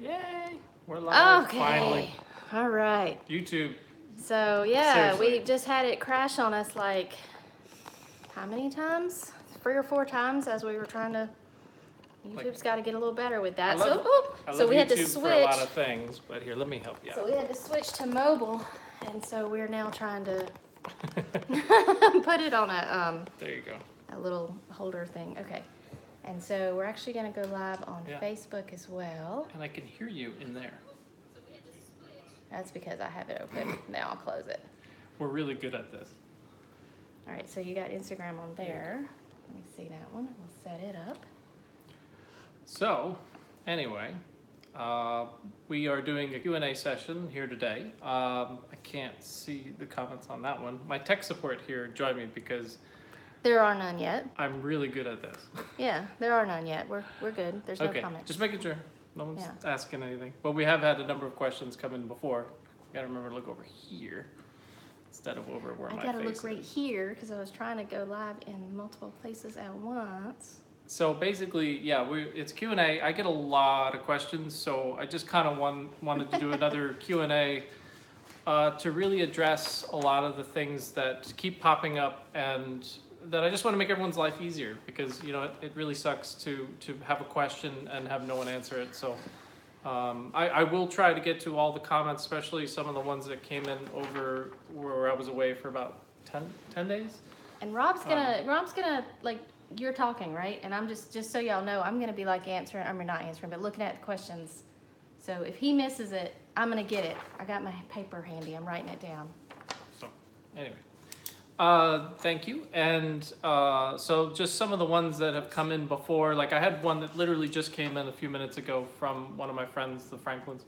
Yay! We're live Okay. finally. All right. YouTube. So yeah, Seriously. we just had it crash on us like how many times? Three or four times as we were trying to. Like- YouTube's got to get a little better with that. I love, so oh, I so love we had to YouTube switch. for a lot of things, but here, let me help you So out. we had to switch to mobile, and so we're now trying to put it on a um there you go. a little holder thing. Okay. And so we're actually gonna go live on Yeah. Facebook as well. And I can hear you in there. That's because I have it open. now I'll close it. We're really good at this. All right, so you got Instagram on there. Let me see that one. We'll set it up. So, anyway, uh, we are doing a Q&A session here today. Um, I can't see the comments on that one. My tech support here joined me because There are none yet. I'm really good at this. Yeah, there are none yet. We're we're good. There's no okay, comments. just making sure. No one's Yeah. asking anything. But we have had a number of questions come in before. Gotta remember to look over here instead of over where I my gotta face look right here because I was trying to go live in multiple places at once. So basically, yeah, we, it's Q and A. I get a lot of questions, so I just kind of want, wanted to do another Q and A uh, to really address a lot of the things that keep popping up and that I just want to make everyone's life easier because you know it, it really sucks to to have a question and have no one answer it. So um, I, I will try to get to all the comments, especially some of the ones that came in over where I was away for about 10, 10 days. And Rob's gonna Um, Rob's gonna like you're talking right, and I'm just just so y'all know I'm gonna be like answering. I mean not answering, but looking at the questions. So if he misses it, I'm gonna get it. I got my paper handy. I'm writing it down. So, anyway, uh, thank you. And uh, so, just some of the ones that have come in before. Like, I had one that literally just came in a few minutes ago from one of my friends, the Franklins,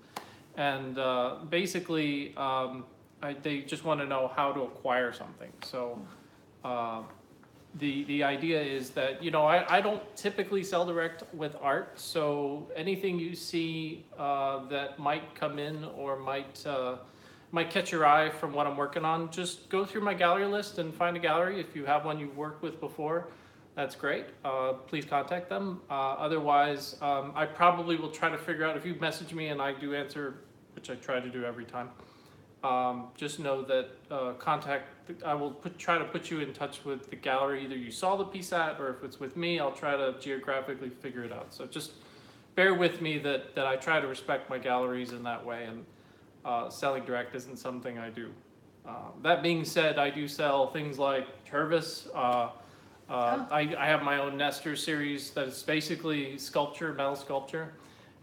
and uh, basically, um, I, they just want to know how to acquire something. So. Uh, the, the idea is that, you know, I, I don't typically sell direct with art, so anything you see uh, that might come in or might uh, might catch your eye from what I'm working on, just go through my gallery list and find a gallery. If you have one you've worked with before, that's great. Uh, please contact them. Uh, otherwise, um, I probably will try to figure out if you message me and I do answer, which I try to do every time. Um, just know that uh, contact. I will put try to put you in touch with the gallery. Either you saw the piece at, or if it's with me, I'll try to geographically figure it out. So just bear with me that that I try to respect my galleries in that way, and uh, selling direct isn't something I do. Uh, that being said, I do sell things like Tervis. Uh, uh, Oh. I, I have my own Nestor series that is basically sculpture, metal sculpture.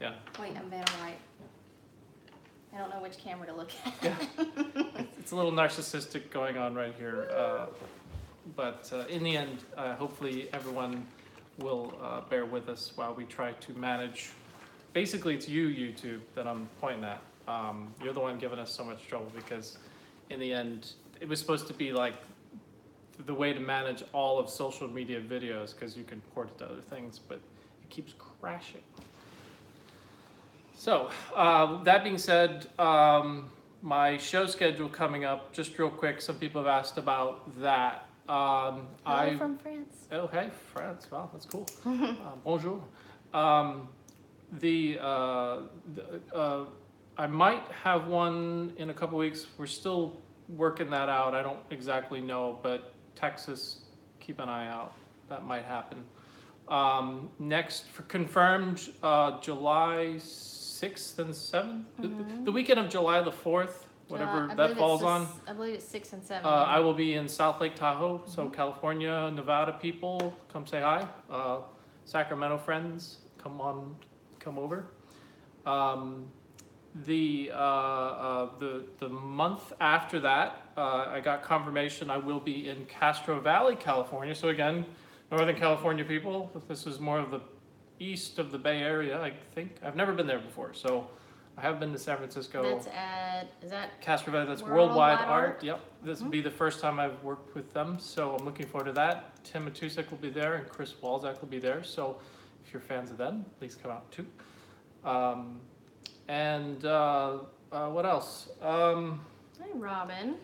Yeah, Wait, I'm better right. I don't know which camera to look at. Yeah. it's a little narcissistic going on right here. Uh, but uh, in the end, uh, hopefully everyone will uh, bear with us while we try to manage. Basically, it's you, YouTube, that I'm pointing at. Um, you're the one giving us so much trouble because, in the end, it was supposed to be like the way to manage all of social media videos because you can port it to other things, but it keeps crashing. So, uh, that being said, um, my show schedule coming up, just real quick, some people have asked about that. Um, Hello I, from France. oh, hey, France, wow, that's cool. uh, bonjour. Um, the, uh, the, uh, I might have one in a couple weeks. We're still working that out. I don't exactly know, but Texas, keep an eye out. That might happen. Um, next, for confirmed, uh, July 6th and 7th, the- Mhm. the weekend of July the 4th, whatever Uh, I that believe it's falls the on. s- I believe it's six and seven. Uh, I will be in South Lake Tahoe, so Mhm. California, Nevada people, come say hi. Uh, Sacramento friends, come on, come over. Um, the, uh, uh, the, the month after that, uh, I got confirmation I will be in Castro Valley, California. So again, Northern California people, this is more of the east of the Bay Area, I think. I've never been there before, so I have been to San Francisco. That's at, is that, Castro Valley, that's Worldwide Worldwide Art? Art, yep. This will be the first time I've worked with them, so I'm looking forward to that. Tim Matusek will be there and Chris Walzak will be there, so if you're fans of them, please come out too. Um, and, uh, uh, what else? Um, hi Robin.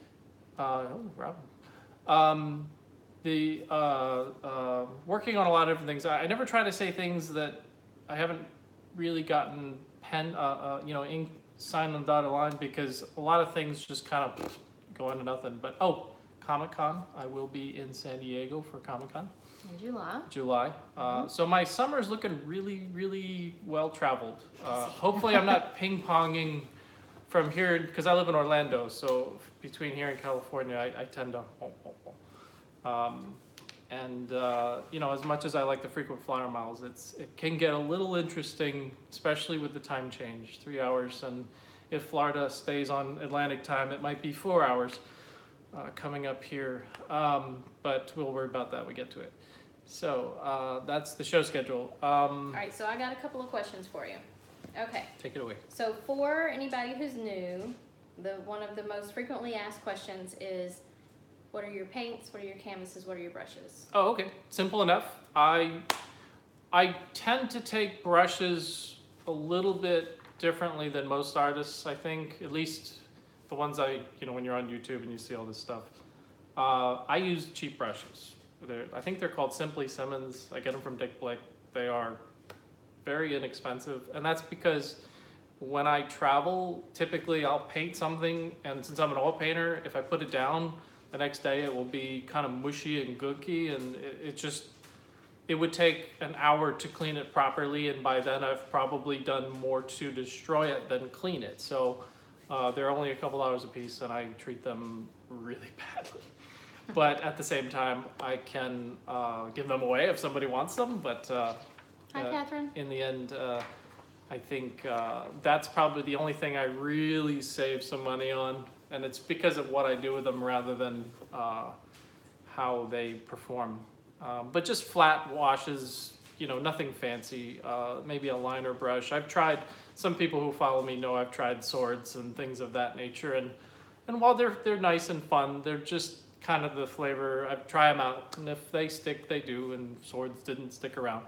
uh, oh, Rob. Um, the, uh, uh, working on a lot of different things. I, I never try to say things that I haven't really gotten pen, uh, uh, you know, ink sign on the dotted line because a lot of things just kind of go into nothing. But oh, Comic Con, I will be in San Diego for Comic Con, In July. July. Uh, so my summer is looking really, really well traveled. Uh, hopefully, I'm not ping ponging from here because I live in Orlando. So between here and California, I, I tend to. Um, and uh, you know, as much as I like the frequent flyer miles, it's it can get a little interesting, especially with the time change, three hours, and if Florida stays on Atlantic time, it might be four hours uh, coming up here. Um, but we'll worry about that when we get to it. So uh, that's the show schedule. Um, All right, so I got a couple of questions for you. Okay, Take it away. so for anybody who's new, the one of the most frequently asked questions is, what are your paints? What are your canvases? What are your brushes? Oh, okay. Simple enough. I I tend to take brushes a little bit differently than most artists. I think, at least the ones I you know when you're on YouTube and you see all this stuff. Uh, I use cheap brushes. They're, I think they're called Simply Simmons. I get them from Dick Blick. They are very inexpensive, and that's because when I travel, typically I'll paint something, and since I'm an oil painter, if I put it down, the next day it will be kind of mushy and gunky, and it, it just it would take an hour to clean it properly, and by then I've probably done more to destroy it than clean it. So uh, they're only a couple dollars a piece, and I treat them really badly. But at the same time, I can uh, give them away if somebody wants them. But uh, Hi, uh, Catherine. in the end, uh, I think uh, that's probably the only thing I really save some money on, and it's because of what I do with them rather than uh, how they perform. Um, but just flat washes, you know, nothing fancy. Uh, maybe a liner brush. I've tried. Some people who follow me know I've tried swords and things of that nature, and and while they're they're nice and fun, they're just kind of the flavor. I try them out, and if they stick, they do. And swords didn't stick around.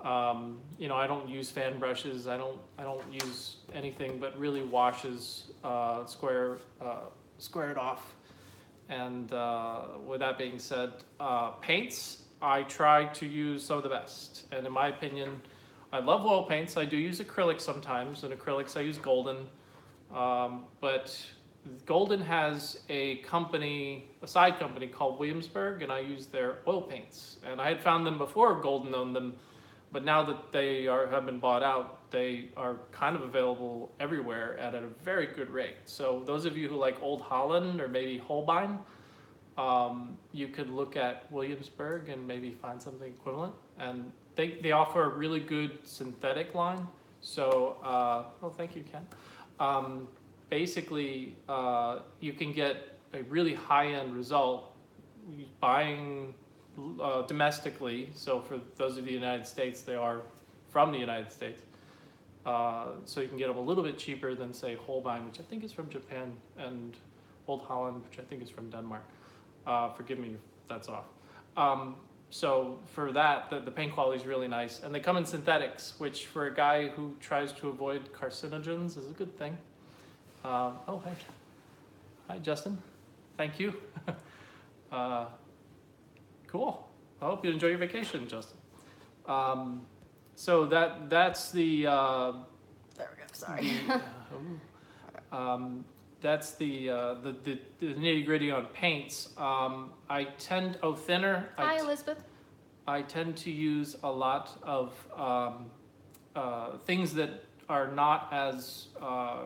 Um, you know, I don't use fan brushes. I don't. I don't use anything but really washes, uh, square, uh, off. And uh, with that being said, uh, paints I try to use some of the best. And in my opinion, I love oil paints. I do use acrylics sometimes, and acrylics I use Golden. Um, but Golden has a company, a side company called Williamsburg, and I use their oil paints. And I had found them before Golden owned them, but now that they are have been bought out, they are kind of available everywhere at a very good rate. So those of you who like Old Holland or maybe Holbein, um, you could look at Williamsburg and maybe find something equivalent. And they, they offer a really good synthetic line. So, uh, oh, thank you, Ken. Um, basically, uh, you can get a really high end result buying uh, domestically. So, for those of the United States, they are from the United States. Uh, so you can get them a little bit cheaper than say Holbein, which I think is from Japan, and Old Holland, which I think is from Denmark. Uh, forgive me if that's off. Um, so for that, the, the paint quality is really nice, and they come in synthetics, which for a guy who tries to avoid carcinogens is a good thing. Um, oh, hi, hi, Justin. Thank you. uh, cool. I hope you enjoy your vacation, Justin. Um, so that that's the. Uh, There we go. Sorry. the, um, that's the, uh, the, the, the nitty gritty on paints. Um, I tend, oh, thinner. Hi, t- Elizabeth. I tend to use a lot of um, uh, things that are not as uh,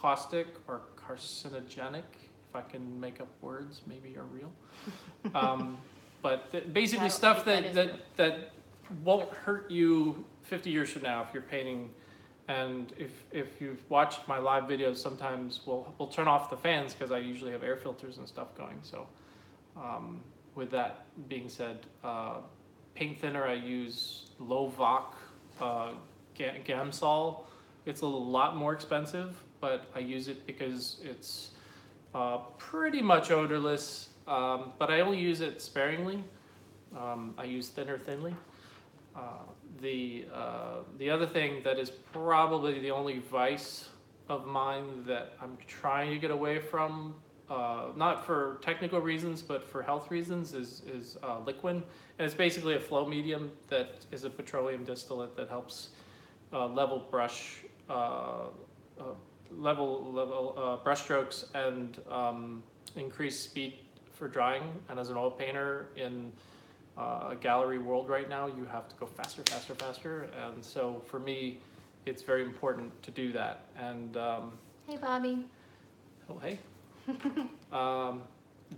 caustic or carcinogenic, if I can make up words, maybe are real. Um, but th- basically, don't stuff that, that is that, that won't hurt you 50 years from now if you're painting. And if, if you've watched my live videos, sometimes we'll, we'll turn off the fans because I usually have air filters and stuff going. So, um, with that being said, uh, paint thinner I use Lovac uh, Gamsol. It's a lot more expensive, but I use it because it's uh, pretty much odorless. Um, but I only use it sparingly. Um, I use thinner thinly. Uh, the uh, the other thing that is probably the only vice of mine that I'm trying to get away from, uh, not for technical reasons but for health reasons, is is uh, Liquin, and it's basically a flow medium that is a petroleum distillate that helps uh, level brush uh, level level uh, brushstrokes and um, increase speed for drying. And as an oil painter in uh, a gallery world right now, you have to go faster, faster, faster. And so for me, it's very important to do that. And um, Hey, Bobby. Oh, hey. um,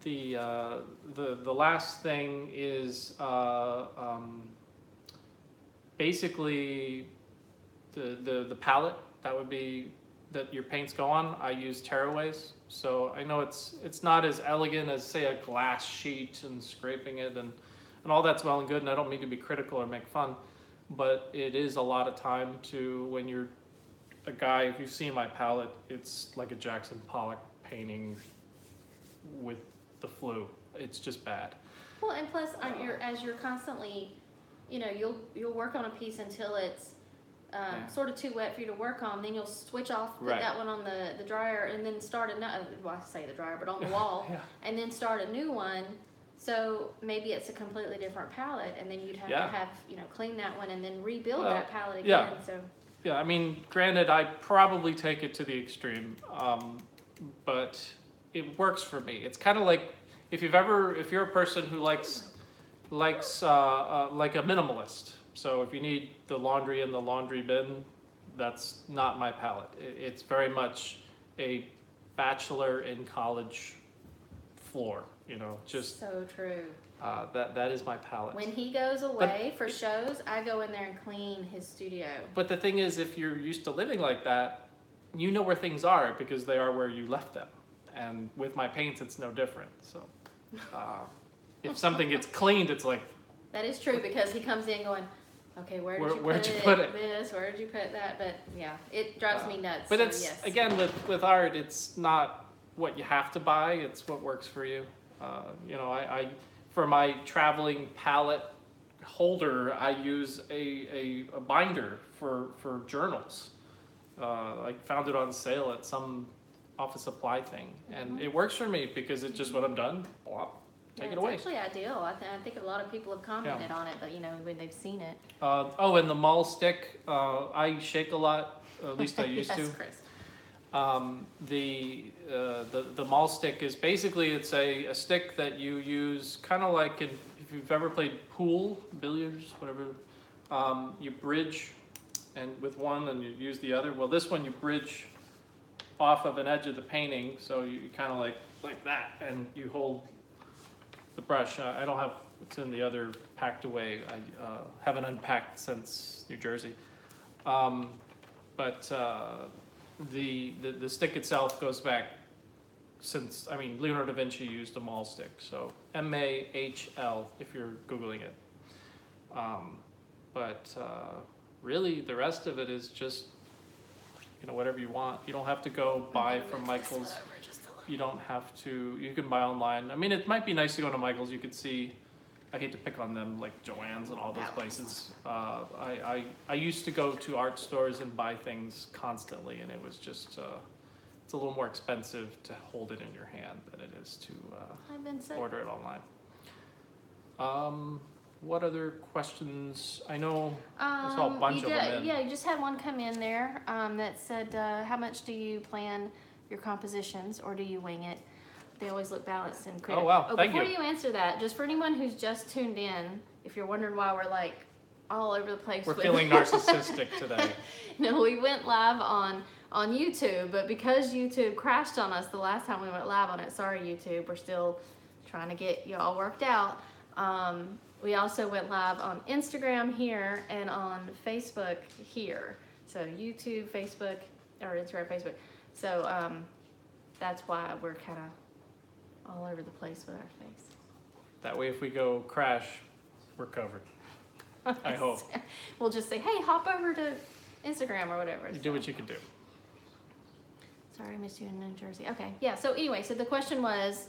the, uh, the, the last thing is, uh, um, basically the, the, the palette, that would be, that your paints go on, I use tearaways. So I know it's, it's not as elegant as say a glass sheet and scraping it and, and all that's well and good, and I don't mean to be critical or make fun, but it is a lot of time to, when you're a guy, if you've seen my palette, it's like a Jackson Pollock painting with the flu. It's just bad. Well, and plus, as you're constantly, you know, you'll you'll work on a piece until it's um, Yeah. sort of too wet for you to work on. Then you'll switch off, put Right. that one on the the dryer, and then start another. Well, I say the dryer, but on the wall, Yeah. and then start a new one. So maybe it's a completely different palette, and then you'd have Yeah. to have you know clean that one and then rebuild Well, that palette yeah. again. So Yeah, I mean, granted, I probably take it to the extreme, um, but it works for me. It's kind of like if you've ever, if you're a person who likes, likes, uh, uh, like a minimalist. So if you need the laundry in the laundry bin, that's not my palette. It, it's very much a bachelor in college floor, you know, just, so true. uh, that, that is my palette. When he goes away for shows, I go in there and clean his studio. But the thing is, if you're used to living like that, you know where things are because they are where you left them. And with my paints, it's no different. So, uh, if something gets cleaned, it's like, That is true because he comes in going, okay, where did Where- you, where'd put, you it? put it?" This, where did you put that? But yeah, it drives me nuts. but so it's yes. again with with art, it's not what you have to buy; it's what works for you. Uh, you know, I, I for my traveling palette holder, I use a, a, a binder for for journals. Uh, I found it on sale at some office supply thing, and it works for me because it's just when I'm done, plop, take it it's actually ideal. I, th- I think a lot of people have commented on it, but you know when they've seen it. Uh, oh, and the mahl stick, uh, I shake a lot. At least I used yes, to. Chris. Um, the, uh, the the mahl stick is basically it's a, a stick that you use kind of like in, if you've ever played pool, billiards, whatever. Um, you bridge, and with one and you use the other. Well, this one you bridge off of an edge of the painting, so you kind of like like that, and you hold the brush. Uh, I don't have it's in the other packed away. I uh, haven't unpacked since New Jersey. Um, but uh, the, the the stick itself goes back since I mean Leonardo da Vinci used a mahl stick, so M A H L if you're googling it. Um, but uh, really, the rest of it is just you know whatever you want. You don't have to go buy from Michaels. You don't have to. You can buy online. I mean, it might be nice to go to Michaels. You could see. I hate to pick on them, like Joann's and all those places. Uh, I, I I used to go to art stores and buy things constantly, and it was just uh, it's a little more expensive to hold it in your hand than it is to uh, I've been sick. order it online. Um, what other questions? I know I saw a Um, bunch you of them in. Yeah, you just had one come in there um, that said, uh, "How much do you plan your compositions, or do you wing it?" They always look balanced and critical. Oh, wow. Thank before you. you answer that, just for anyone who's just tuned in, if you're wondering why we're like all over the place, we're with- feeling narcissistic today. no, we went live on on YouTube, but because YouTube crashed on us the last time we went live on it, sorry YouTube, we're still trying to get you all worked out. Um, we also went live on Instagram here and on Facebook here. So YouTube, Facebook, or Instagram, Facebook. So um, that's why we're kind of all over the place with our face. That way, if we go crash, we're covered. I hope. we'll just say, hey, hop over to Instagram or whatever. You do what you can do. Sorry, I missed you in New Jersey. Okay, yeah. So anyway, so the question was,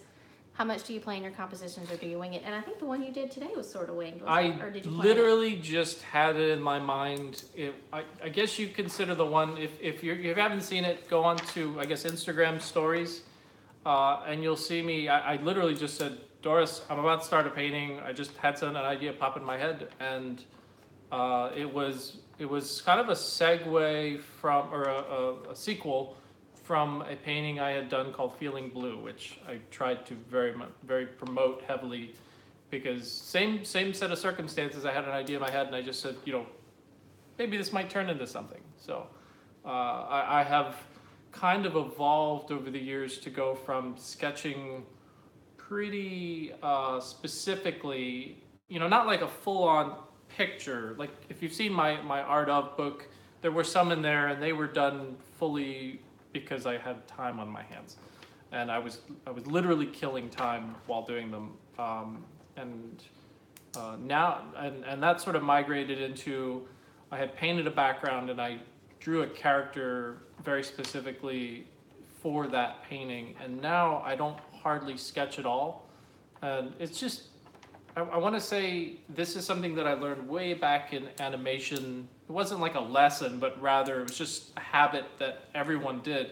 how much do you plan your compositions, or do you wing it? And I think the one you did today was sort of winged. I it? or did you plan literally just had it in my mind. It, I, I guess you consider the one if if you're, if you haven't seen it, go on to I guess Instagram stories, uh, and you'll see me. I, I literally just said, Doris, I'm about to start a painting. I just had some an idea pop in my head, and uh, it was it was kind of a segue from, or a, a, a sequel from a painting I had done called Feeling Blue, which I tried to very much, very promote heavily because same same set of circumstances. I had an idea in my head, and I just said, you know, maybe this might turn into something. So uh, I, I have kind of evolved over the years to go from sketching pretty uh, specifically, you know, not like a full-on picture. Like if you've seen my my art of book, there were some in there, and they were done fully because I had time on my hands, and I was I was literally killing time while doing them. Um, and uh, now and and that sort of migrated into I had painted a background and I drew a character very specifically for that painting, and now I don't hardly sketch at all. And it's just I, I want to say this is something that I learned way back in animation. It wasn't like a lesson, but rather it was just a habit that everyone did.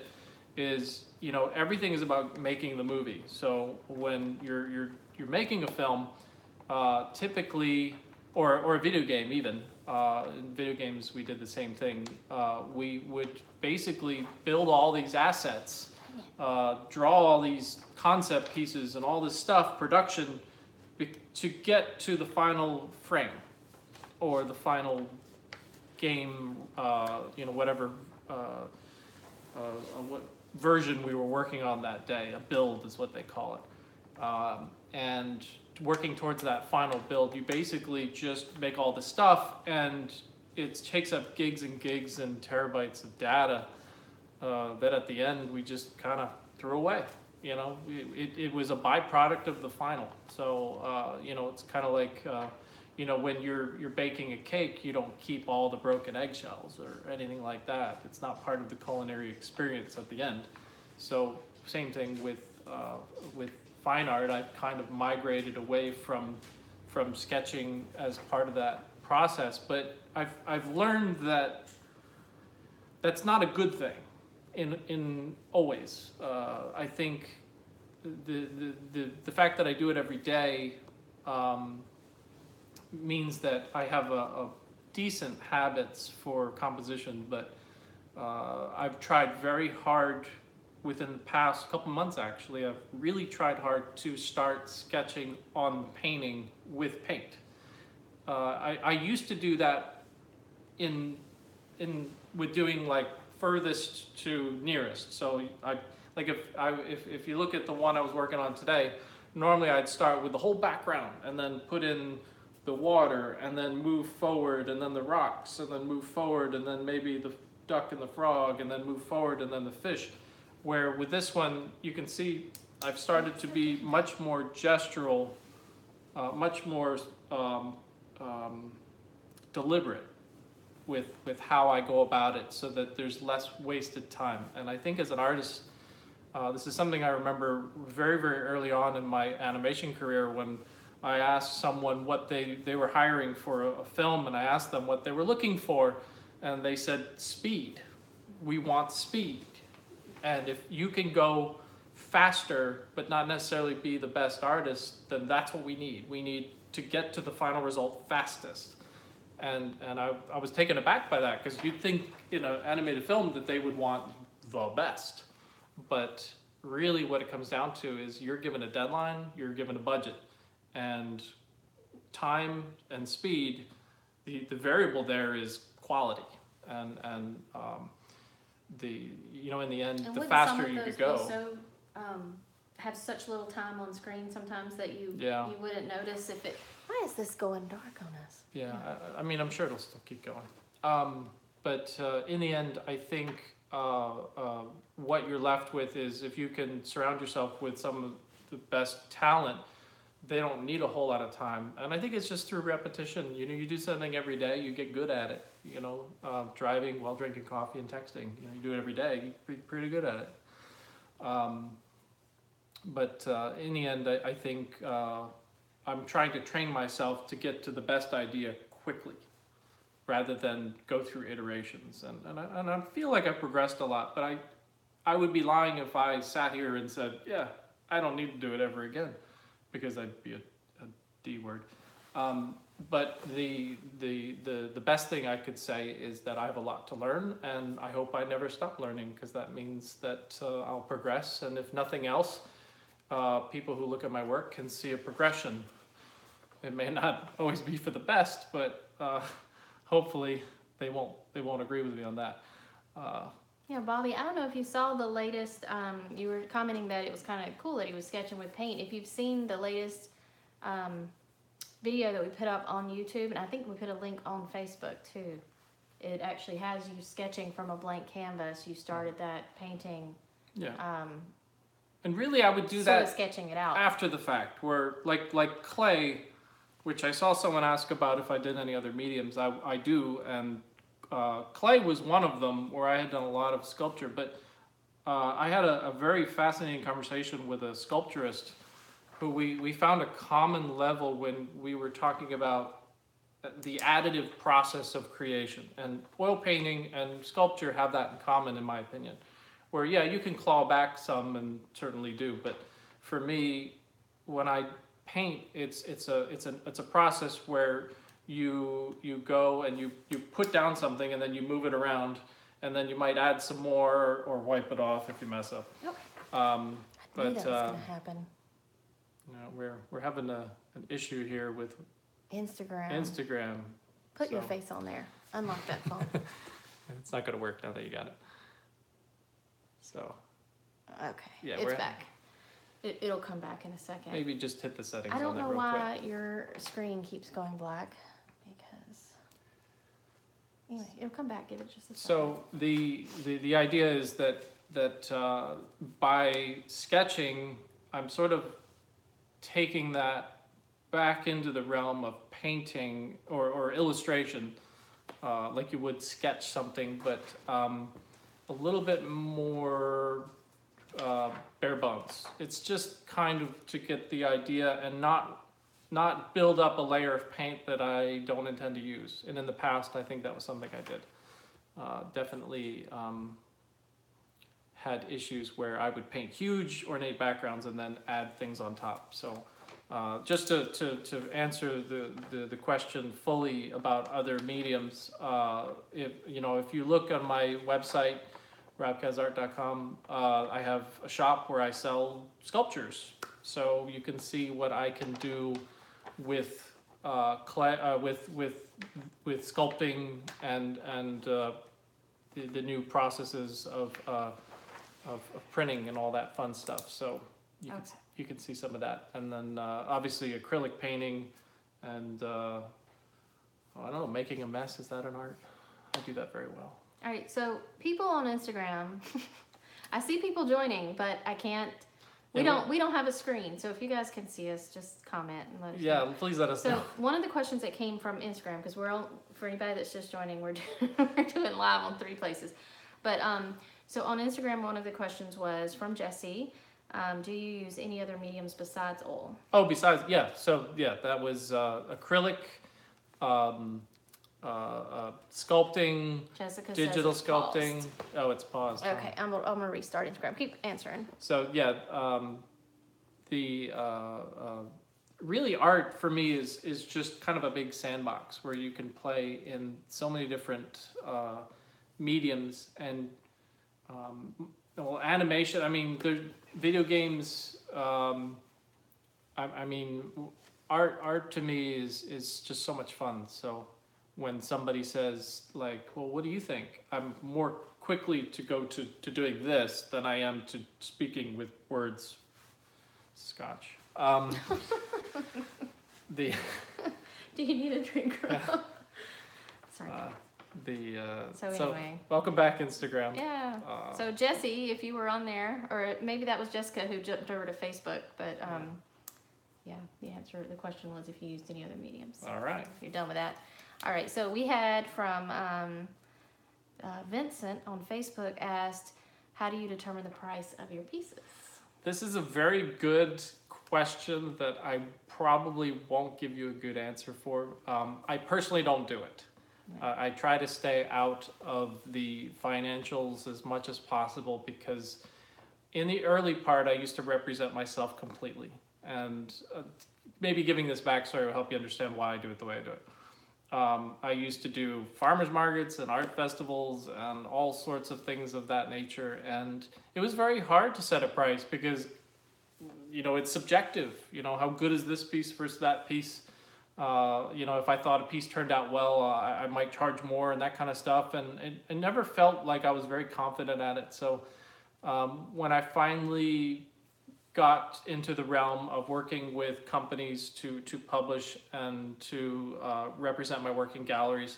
Is you know everything is about making the movie. So when you're you're you're making a film, uh, typically, or or a video game even. Uh, in video games, we did the same thing. Uh, we would basically build all these assets, uh, draw all these concept pieces and all this stuff, production to get to the final frame or the final game, uh, you know, whatever uh, uh, uh, what version we were working on that day. A build is what they call it. Um, and working towards that final build, you basically just make all the stuff, and it takes up gigs and gigs and terabytes of data uh, that at the end we just kind of threw away you know it, it was a byproduct of the final so uh, you know it's kind of like uh, you know when you're you're baking a cake you don't keep all the broken eggshells or anything like that. It's not part of the culinary experience at the end. So same thing with uh, with fine art. I've kind of migrated away from from sketching as part of that process but i've i've learned that that's not a good thing in in always. Uh, I think the, the the the fact that I do it every day um, means that I have a, a decent habits for composition, but uh, I've tried very hard within the past couple months actually I've really tried hard to start sketching on painting with paint. Uh, I, I used to do that in in with doing like furthest to nearest. So I, like if I, if, if you look at the one I was working on today, normally I'd start with the whole background and then put in the water and then move forward and then the rocks and then move forward and then maybe the duck and the frog and then move forward and then the fish. Where with this one, you can see I've started to be much more gestural, uh, much more um, um, deliberate with with how I go about it, so that there's less wasted time. And I think as an artist, uh, this is something I remember very very early on in my animation career when I asked someone what they they were hiring for a, a film, and I asked them what they were looking for, and they said speed. We want speed, and if you can go faster but not necessarily be the best artist, then that's what we need. We need to get to the final result fastest and and I, I was taken aback by that because you'd think in an animated film that they would want the best, but really what it comes down to is you're given a deadline, you're given a budget, and time and speed. The the variable there is quality, and and um, the you know in the end And the faster you could go. so, um, have such little time on screen sometimes that you Yeah. you wouldn't notice if it. Why is this going dark on us? Yeah, I, I mean, I'm sure it'll still keep going. Um, but uh, in the end, I think uh, uh, what you're left with is if you can surround yourself with some of the best talent, they don't need a whole lot of time. And I think it's just through repetition. You know, you do something every day, you get good at it. You know, uh, driving while drinking coffee and texting. You know, you do it every day, you get pretty good at it. Um, but uh, in the end, I, I think uh, I'm trying to train myself to get to the best idea quickly rather than go through iterations. And, and, I, and I feel like I've progressed a lot, but I, I would be lying if I sat here and said, yeah, I don't need to do it ever again because I'd be a, a D word. Um, but the, the, the, the best thing I could say is that I have a lot to learn and I hope I never stop learning because that means that uh, I'll progress. And if nothing else, uh, people who look at my work can see a progression. It may not always be for the best, but uh, hopefully they won't, they won't agree with me on that. Yeah, Bobby, I don't know if you saw the latest, um, you were commenting that it was kind of cool that he was sketching with paint. If you've seen the latest, um, video that we put up on YouTube, and I think we put a link on Facebook too. It actually has you sketching from a blank canvas. You started that painting, yeah. um, And really, I would do that of sketching it out. after the fact where like like clay which i saw someone ask about if i did any other mediums i, I do and uh, clay was one of them where i had done a lot of sculpture but uh, i had a, a very fascinating conversation with a sculpturist who we, we found a common level when we were talking about the additive process of creation. And oil painting and sculpture have that in common in my opinion where yeah you can claw back some and certainly do but for me when I paint, it's it's a it's a it's a process where you you go and you you put down something and then you move it around and then you might add some more or, or wipe it off if you mess up. Yep. Um, I knew but that was uh, gonna happen. you know, we're we're having a an issue here with Instagram. Instagram. Put your so- face on there. Unlock that phone. It's not going to work now that you got it. So okay, Yeah, it's we're- back. It, it'll come back in a second. maybe just hit the settings I on don't it know real why quick. your screen keeps going black because. Anyway, it'll come back. Give it just a second. So the, the, the idea is that, that uh, by sketching, I'm sort of taking that back into the realm of painting or, or illustration, uh, like you would sketch something, but um, a little bit more uh, bare bones. It's just kind of to get the idea and not not build up a layer of paint that I don't intend to use. And in the past, I think that was something I did uh, definitely um, had issues where I would paint huge ornate backgrounds and then add things on top. So uh, just to, to, to answer the, the, the question fully about other mediums, uh, if you know if you look on my website, robkazart.com, uh, I have a shop where I sell sculptures. So you can see what I can do with uh, clay, uh, with with with sculpting and and uh, the, the new processes of, uh, of of printing and all that fun stuff. So you can Okay. you can see some of that, and then uh, obviously acrylic painting, and uh, oh, I don't know, making a mess is that an art? I do that very well. All right, so people on Instagram, I see people joining, but I can't. We don't. We don't have a screen, so if you guys can see us, just comment and let us Yeah, know. please let us So know. So one of the questions that came from Instagram, because we're all for anybody that's just joining, we're doing, we're doing live on three places, but um, so on Instagram, one of the questions was from Jesse. Um, do you use any other mediums besides oil? Oh, besides, yeah, so, yeah, that was uh, acrylic, um, uh, uh, sculpting, Jessica says digital it's paused. sculpting. Oh, it's paused. huh? Okay, I'm, gonna- I'm gonna restart Instagram. Keep answering. So, yeah, um, the, uh, uh, really art for me is, is just kind of a big sandbox where you can play in so many different, uh, mediums and, um, well, animation, I mean, the video games, um, I, I mean, art, art to me is, is just so much fun. So when somebody says like, well, what do you think? I'm more quickly to go to, to doing this than I am to speaking with words. Scotch. Um, the, Do you need a drink? Girl? Sorry. uh, the, uh, so so, anyway, welcome back Instagram. yeah. Uh, So Jesse, if you were on there, or maybe that was Jessica who jumped over to Facebook, but um, yeah, the answer, the question was if you used any other mediums. all right. You're done with that. All right, so we had from um, uh, Vincent on Facebook asked, how do you determine the price of your pieces? This is a very good question that I probably won't give you a good answer for. Um, I personally don't do it. Uh, I try to stay out of the financials as much as possible because in the early part, I used to represent myself completely. And uh, maybe giving this backstory will help you understand why I do it the way I do it. Um, I used to do farmers markets and art festivals and all sorts of things of that nature, and it was very hard to set a price because, you know, it's subjective. You know, how good is this piece versus that piece? Uh, you know, if I thought a piece turned out well, uh, I, I might charge more and that kind of stuff, and it, it never felt like I was very confident at it. So, um, when I finally got into the realm of working with companies to to publish and to uh, represent my work in galleries.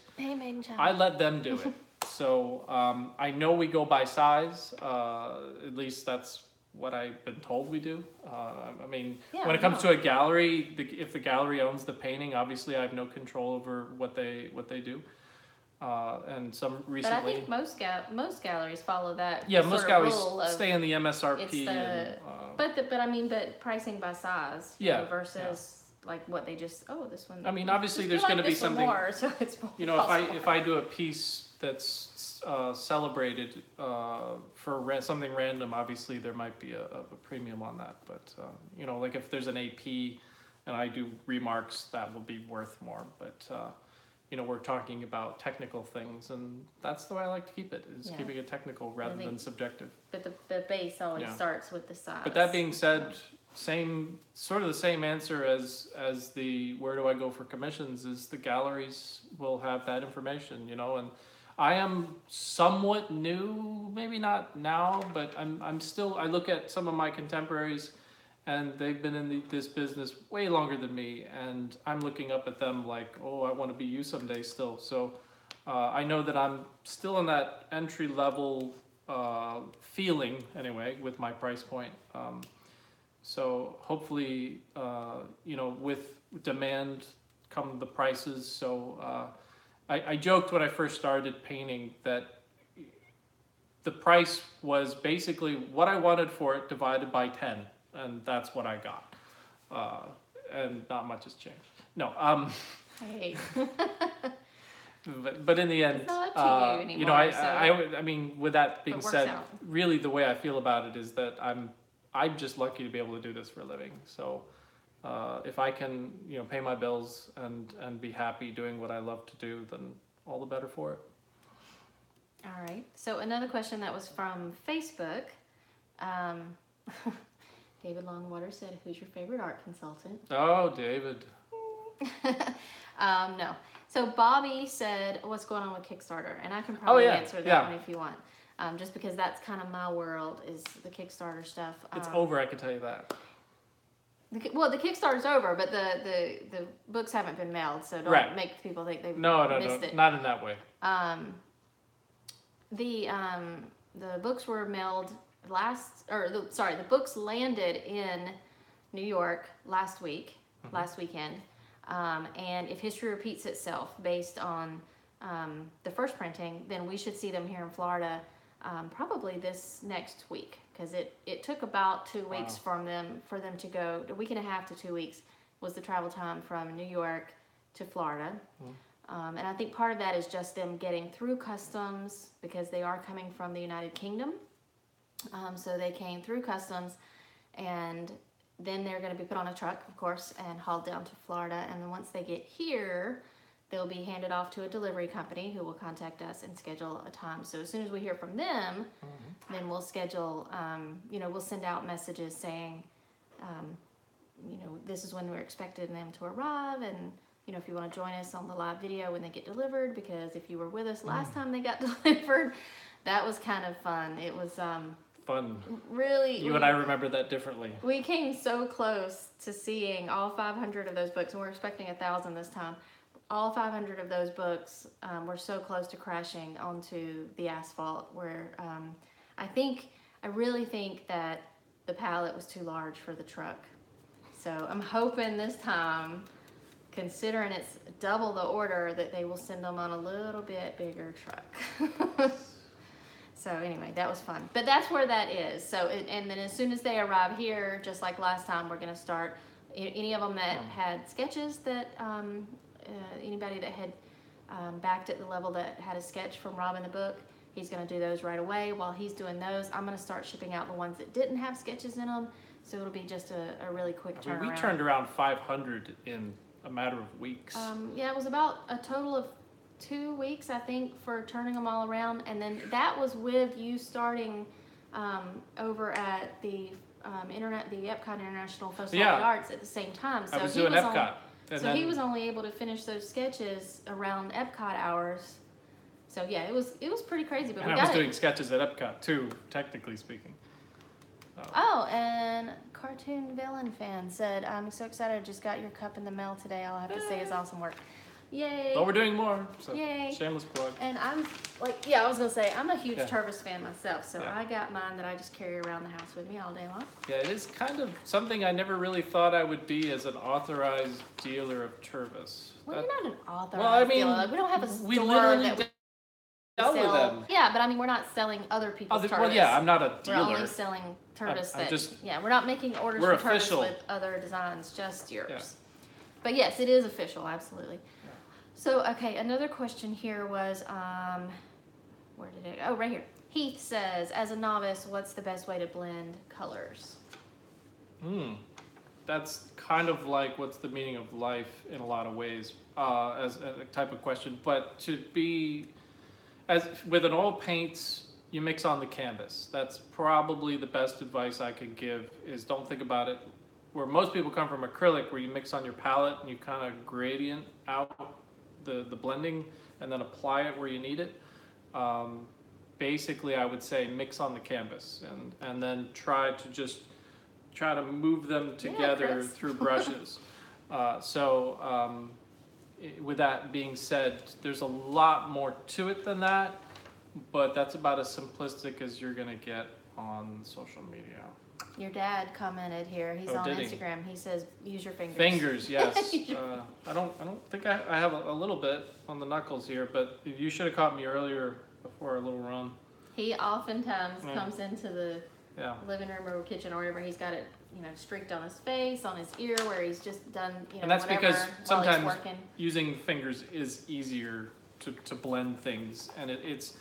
I let them do it. so um, I know we go by size. Uh, at least that's what I've been told we do. Uh, I mean, Yeah, when it comes no. to a gallery, the, if the gallery owns the painting, obviously I have no control over what they what they do. Uh, and some but I recently, think most gal- most galleries follow that. yeah, sort most of galleries rule of- stay in the MSRP. it's the- and, uh, But the, but I mean, but pricing by size. you Yeah, know, Versus like what they just oh this one. I mean, obviously, there's to be something. more, so it's You know, if I if I do a piece that's uh, celebrated uh, for ra- something random, obviously there might be a, a premium on that. But uh, you know, like if there's an AP and I do remarks, that will be worth more. But uh, you know, we're talking about technical things, and that's the way I like to keep it: is Yeah. keeping it technical rather think- than subjective. But the, the base always Yeah. starts with the size. But that being said, same sort of the same answer as as the where do I go for commissions is the galleries will have that information, you know, and I am somewhat new, maybe not now, but I'm I'm still I look at some of my contemporaries and they've been in the, this business way longer than me and I'm looking up at them like, "Oh, I want to be you someday still." So uh, I know that I'm still in that entry level uh, feeling anyway with my price point. Um, so hopefully, uh, you know, with demand come the prices. So uh, I, I joked when I first started painting that the price was basically what I wanted for it divided by 10, and that's what I got. Uh, and not much has changed. No, um, Hey, but, but in the end, It's not up to uh, you you know, I, anymore, so- I, I, would- I mean, with that being works said, out. really the way I feel about it is that I'm, I'm just lucky to be able to do this for a living. So, uh, if I can, you know, pay my bills and, and be happy doing what I love to do, then all the better for it. all right. So another question that was from Facebook. Um, David Longwater said, "Who's your favorite art consultant?" Oh, David. um, no. So Bobby said, "What's going on with Kickstarter?" And I can probably Oh, yeah, answer that yeah. one if you want, um, just because that's kind of my world is the Kickstarter stuff. It's um, over, I can tell you that. The, well, the Kickstarter's over, but the, the, the books haven't been mailed, so don't Right. make people think they've No, no, no, missed it. not in that way. Um, the um, the books were mailed last, or the, sorry, the books landed in New York last week, Mm-hmm. last weekend. Um, and if history repeats itself based on um, the first printing, then we should see them here in Florida um, probably this next week because it, it took about two weeks Wow. from them for them to go a week and a half to two weeks was the travel time from New York to Florida. Um, and I think part of that is just them getting through customs because they are coming from the United Kingdom. Um, so they came through customs and then they're going to be put on a truck, of course, and hauled down to Florida. And then once they get here, they'll be handed off to a delivery company who will contact us and schedule a time. So as soon as we hear from them, then we'll schedule, um, you know, we'll send out messages saying, um, you know, this is when we're expecting them to arrive and you know, if you want to join us on the live video when they get delivered, because if you were with us last time they got delivered, that was kind of fun. It was um, Fun. really. You we, and I remember that differently. we came so close to seeing all 500 of those books, and we're expecting a thousand this time. All 500 of those books um, were so close to crashing onto the asphalt, where um, I think, I really think that the pallet was too large for the truck. So I'm hoping this time, considering it's double the order, that they will send them on a little bit bigger truck. so anyway, that was fun. But that's where that is. So it, and then as soon as they arrive here, just like last time, we're gonna start. a- Any of them that had sketches that um, uh, anybody that had um, backed at the level that had a sketch from Rob in the book, he's gonna do those right away. While he's doing those, I'm gonna start shipping out the ones that didn't have sketches in them So it'll be just a, a really quick I mean, turnaround. we turned around 500 in a matter of weeks. Um, yeah, it was about a total of two weeks, I think, for turning them all around, and then that was with you starting um, over at the um, internet, the Epcot International Festival Yeah. of the Arts at the same time. So I was he doing was Epcot. On, so then, he was only able to finish those sketches around Epcot hours. So yeah, it was it was pretty crazy, but and we I was got doing sketches at Epcot too, technically speaking. So, Oh, and cartoon villain fan said, "I'm so excited! I just got your cup in the mail today. All I have to say is awesome work. Yay! but we're doing more. So Yay! shameless plug. And I'm like, yeah, I was gonna say, I'm a huge Yeah. Tervis fan myself, so Yeah. I got mine that I just carry around the house with me all day long. Yeah, it is kind of something I never really thought I would be as an authorized dealer of Tervis. Well, That- you're not an author. Well, I mean, like we don't have a store we literally that we with sell. them. Yeah, but I mean, we're not selling other Oh, people's the- Tervis. well, yeah, I'm not a dealer. We're only selling Tervis I'm that, just- yeah, we're not making orders for Tervis with other designs, just yours. Yeah. But yes, it is official, absolutely. So, okay, another question here was, um, where did it, oh, right here. Heath says, as a novice, what's the best way to blend colors? Hmm. That's kind of like what's the meaning of life in a lot of ways, uh, as a type of question. But to be, as with an oil paints, you mix on the canvas. That's probably the best advice I could give. Is don't think about it. Where most people come from acrylic, where you mix on your palette and you kind of gradient out the the blending and then apply it where you need it. Um, basically, I would say mix on the canvas and and then try to just try to move them together Chris. through brushes. uh, so, um, i- with that being said, there's a lot more to it than that, but that's about as simplistic as you're gonna get on social media. Your dad commented here, he's Oh, on did he? Instagram, he says, use your fingers. Fingers, yes. uh, I don't. I don't think I, I have a, a little bit on the knuckles here, but you should have caught me earlier before our little run. He oftentimes Yeah. comes into the Yeah. living room or kitchen or wherever, he's got it, you know, streaked on his face, on his ear, where he's just done, you know, And that's whatever because while he's sometimes working. using fingers is easier to, to blend things and it, it's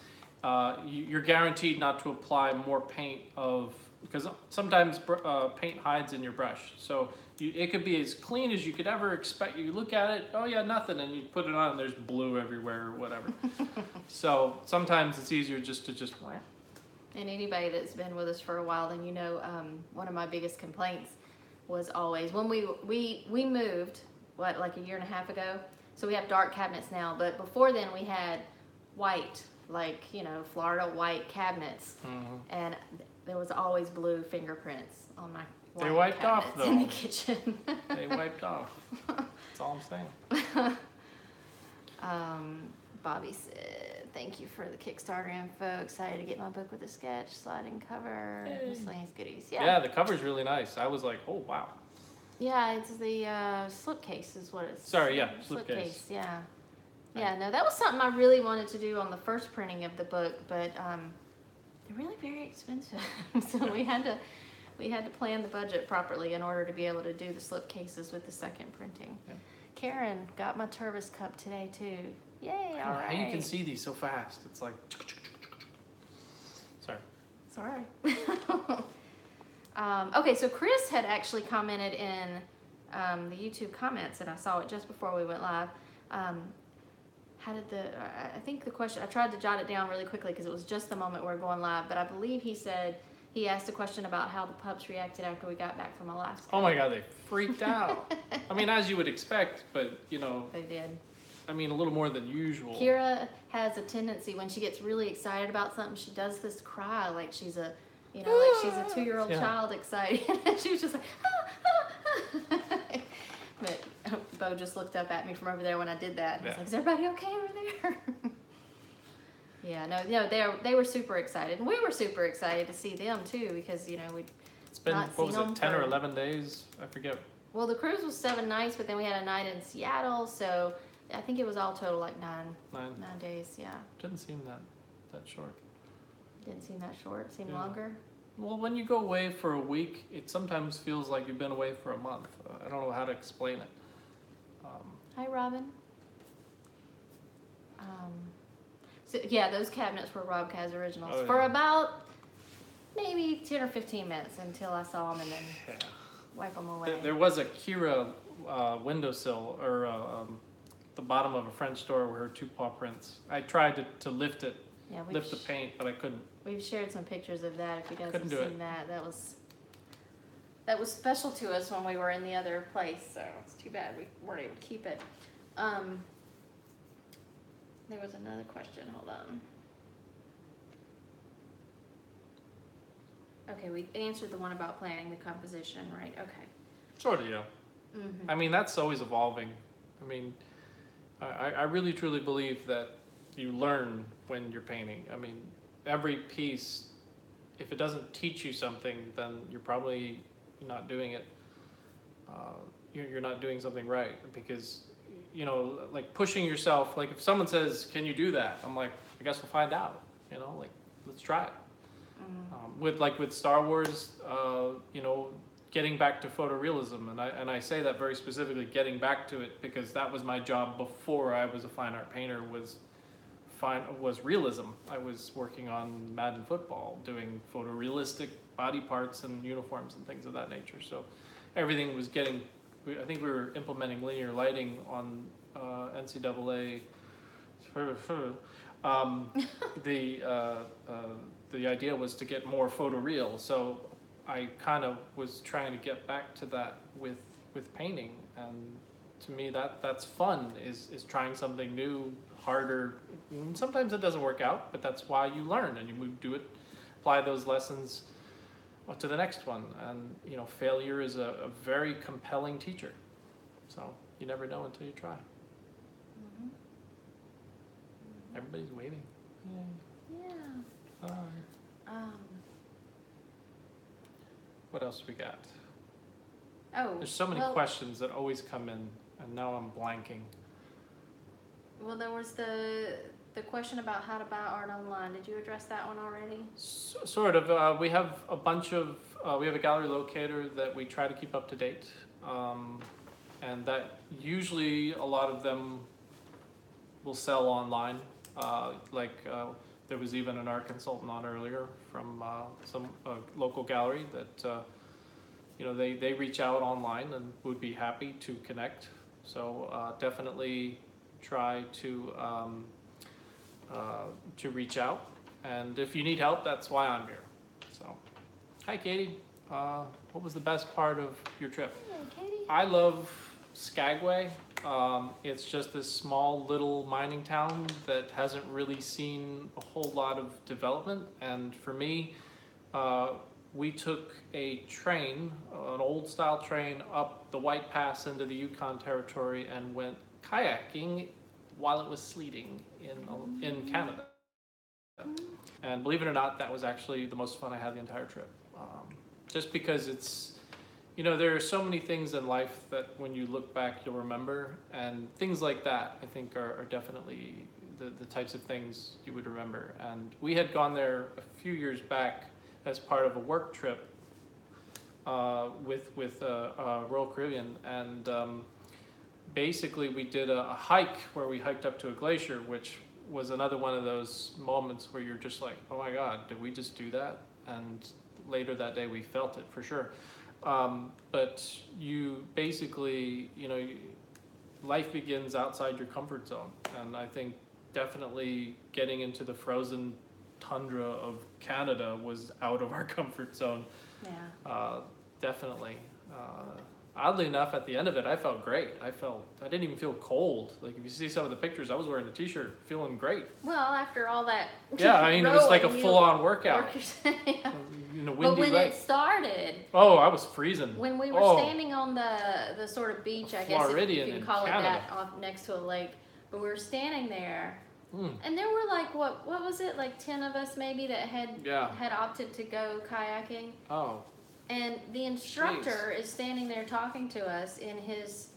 uh, you, you're guaranteed not to apply more paint of because sometimes br- uh, paint hides in your brush. So you, it could be as clean as you could ever expect you look at it oh yeah nothing and you put it on and there's blue everywhere or whatever. So sometimes it's easier just to just And anybody that's been with us for a while, then you know, um, one of my biggest complaints was always when we we we moved what like a year and a half ago. So we have dark cabinets now, but before then we had white, like you know, Florida white cabinets, and there was always blue fingerprints on my. They wiped off, cabinets in the kitchen. they wiped off that's all i'm saying Um, Bobby said, "Thank you for the Kickstarter info. Excited to get my book with a sketch, sliding cover, Yay. miscellaneous goodies. yeah. Yeah, the cover's really nice i was like oh wow yeah, it's the uh, slipcase is what it's. Sorry, yeah, slipcase. Yeah, yeah. No, that was something I really wanted to do on the first printing of the book, but um, they're really very expensive. so we had to we had to plan the budget properly in order to be able to do the slip cases with the second printing. Yeah. Karen got my Tervis cup today too. Yay! All right. How you can see these so fast? It's like. Sorry. Sorry. um, okay, so Chris had actually commented in um, the YouTube comments, and I saw it just before we went live. Um, how did the? I think the question. I tried to jot it down really quickly because it was just the moment we are going live. But I believe he said he asked a question about how the pups reacted after we got back from Alaska. Oh my god, they freaked out. I mean, as you would expect, but you know, They did. I mean, a little more than usual. Kira has a tendency when she gets really excited about something, she does this cry like she's a, you know, like she's a two-year-old Yeah. child excited. she was just like, ah, ah, ah. but Bo just looked up at me from over there when I did that. And was like, is everybody okay over there? yeah, no, no, they are, they were super excited, and we were super excited to see them too because you know we. It's been not what was it, ten or eleven days? I forget. Well, the cruise was seven nights, but then we had a night in Seattle, so I think it was all total like nine, Nine. nine days. Yeah, Didn't seem that that short. didn't seem that short. Seemed Yeah. longer. Well, when you go away for a week, it sometimes feels like you've been away for a month. I don't know how to explain it. Um, Hi, Robin. Um, so yeah, those cabinets were Rob Kaz originals Oh, for yeah. about maybe ten or fifteen minutes until I saw them and then Yeah. wipe them There, away. there was a Kira uh, windowsill or uh, um, the bottom of a French door where her two paw prints. I tried to, to lift it, Yeah, we've, lift the sh- paint, but I couldn't. we've shared some pictures of that. If you guys Couldn't have do seen it. that, that was that was special to us when we were in the other place. So it's too bad we weren't able to keep it. Um, there was another question. Hold on. Okay, we answered the one about planning the composition, right? Okay. Sort of, yeah. Mm-hmm. I mean, that's always evolving. I mean, I, I I really truly believe that you learn when you're painting. I mean, every piece, if it doesn't teach you something, then you're probably not doing it. Uh, you're, you're not doing something right because, you know, like pushing yourself. Like if someone says, "Can you do that?" I'm like, I guess we'll find out. You know, like let's try it. Mm-hmm. Um, with like with Star Wars, uh, you know, getting back to photorealism, and I and I say that very specifically, getting back to it because that was my job before I was a fine art painter. Was fine was realism. I was working on Madden football, doing photorealistic body parts and uniforms and things of that nature. So everything was getting. I think we were implementing linear lighting on uh, NCAA. Um, the uh, uh, the idea was to get more photoreal. So I kind of was trying to get back to that with with painting, and to me that that's fun is is trying something new, harder. And sometimes it doesn't work out, but that's why you learn and you do it, apply those lessons uh, to the next one. And you know, failure is a, a very compelling teacher. So you never know until you try. Mm-hmm. Everybody's waiting. Yeah. Hi. Um, What else we got? oh. There's so many well, questions that always come in, and now I'm blanking. Well, there was the the question about how to buy art online. Did you address that one already? S- Sort of. Uh, we have a bunch of. Uh, we have a gallery locator that we try to keep up to date, um, and that usually a lot of them will sell online. Uh, like uh, there was even an art consultant on earlier from uh, some uh, local gallery that uh, you know they they reach out online and would be happy to connect. So uh, definitely try to um, uh, to reach out. And if you need help, that's why I'm here. So, hi Katie. Uh, what was the best part of your trip? Katie. I love Skagway. Um, it's just this small little mining town that hasn't really seen a whole lot of development. And for me, uh, we took a train, an old style train, up the White Pass into the Yukon Territory and went kayaking while it was sleeting in, in Canada. And believe it or not, that was actually the most fun I had the entire trip. Um, just because it's, you know, there are so many things in life that when you look back, you'll remember. And things like that, I think, are, are definitely the, the types of things you would remember. And we had gone there a few years back as part of a work trip uh, with, with uh, uh, Royal Caribbean. And um, basically, we did a, a hike where we hiked up to a glacier, which was another one of those moments where you're just like, oh my God, did we just do that? And later that day, we felt it for sure. Um, but you basically, you know, you- life begins outside your comfort zone. And I think definitely getting into the frozen tundra of Canada was out of our comfort zone. Yeah. Uh, definitely. Uh, oddly enough, at the end of it, I felt great. I felt, I didn't even feel cold. Like if you see some of the pictures, I was wearing a t-shirt, feeling great. Well, after all that. Yeah, I mean, it was like a full-on workout. work yeah. In a But windy when lake. it started, Oh, I was freezing. when we were Oh. standing on the the sort of beach, I guess Floridian you can call it Canada. that, off next to a lake. But we were standing there, Mm, and there were like what what was it like ten of us maybe that had yeah. had opted to go kayaking. Oh, And the instructor is standing there talking to us in his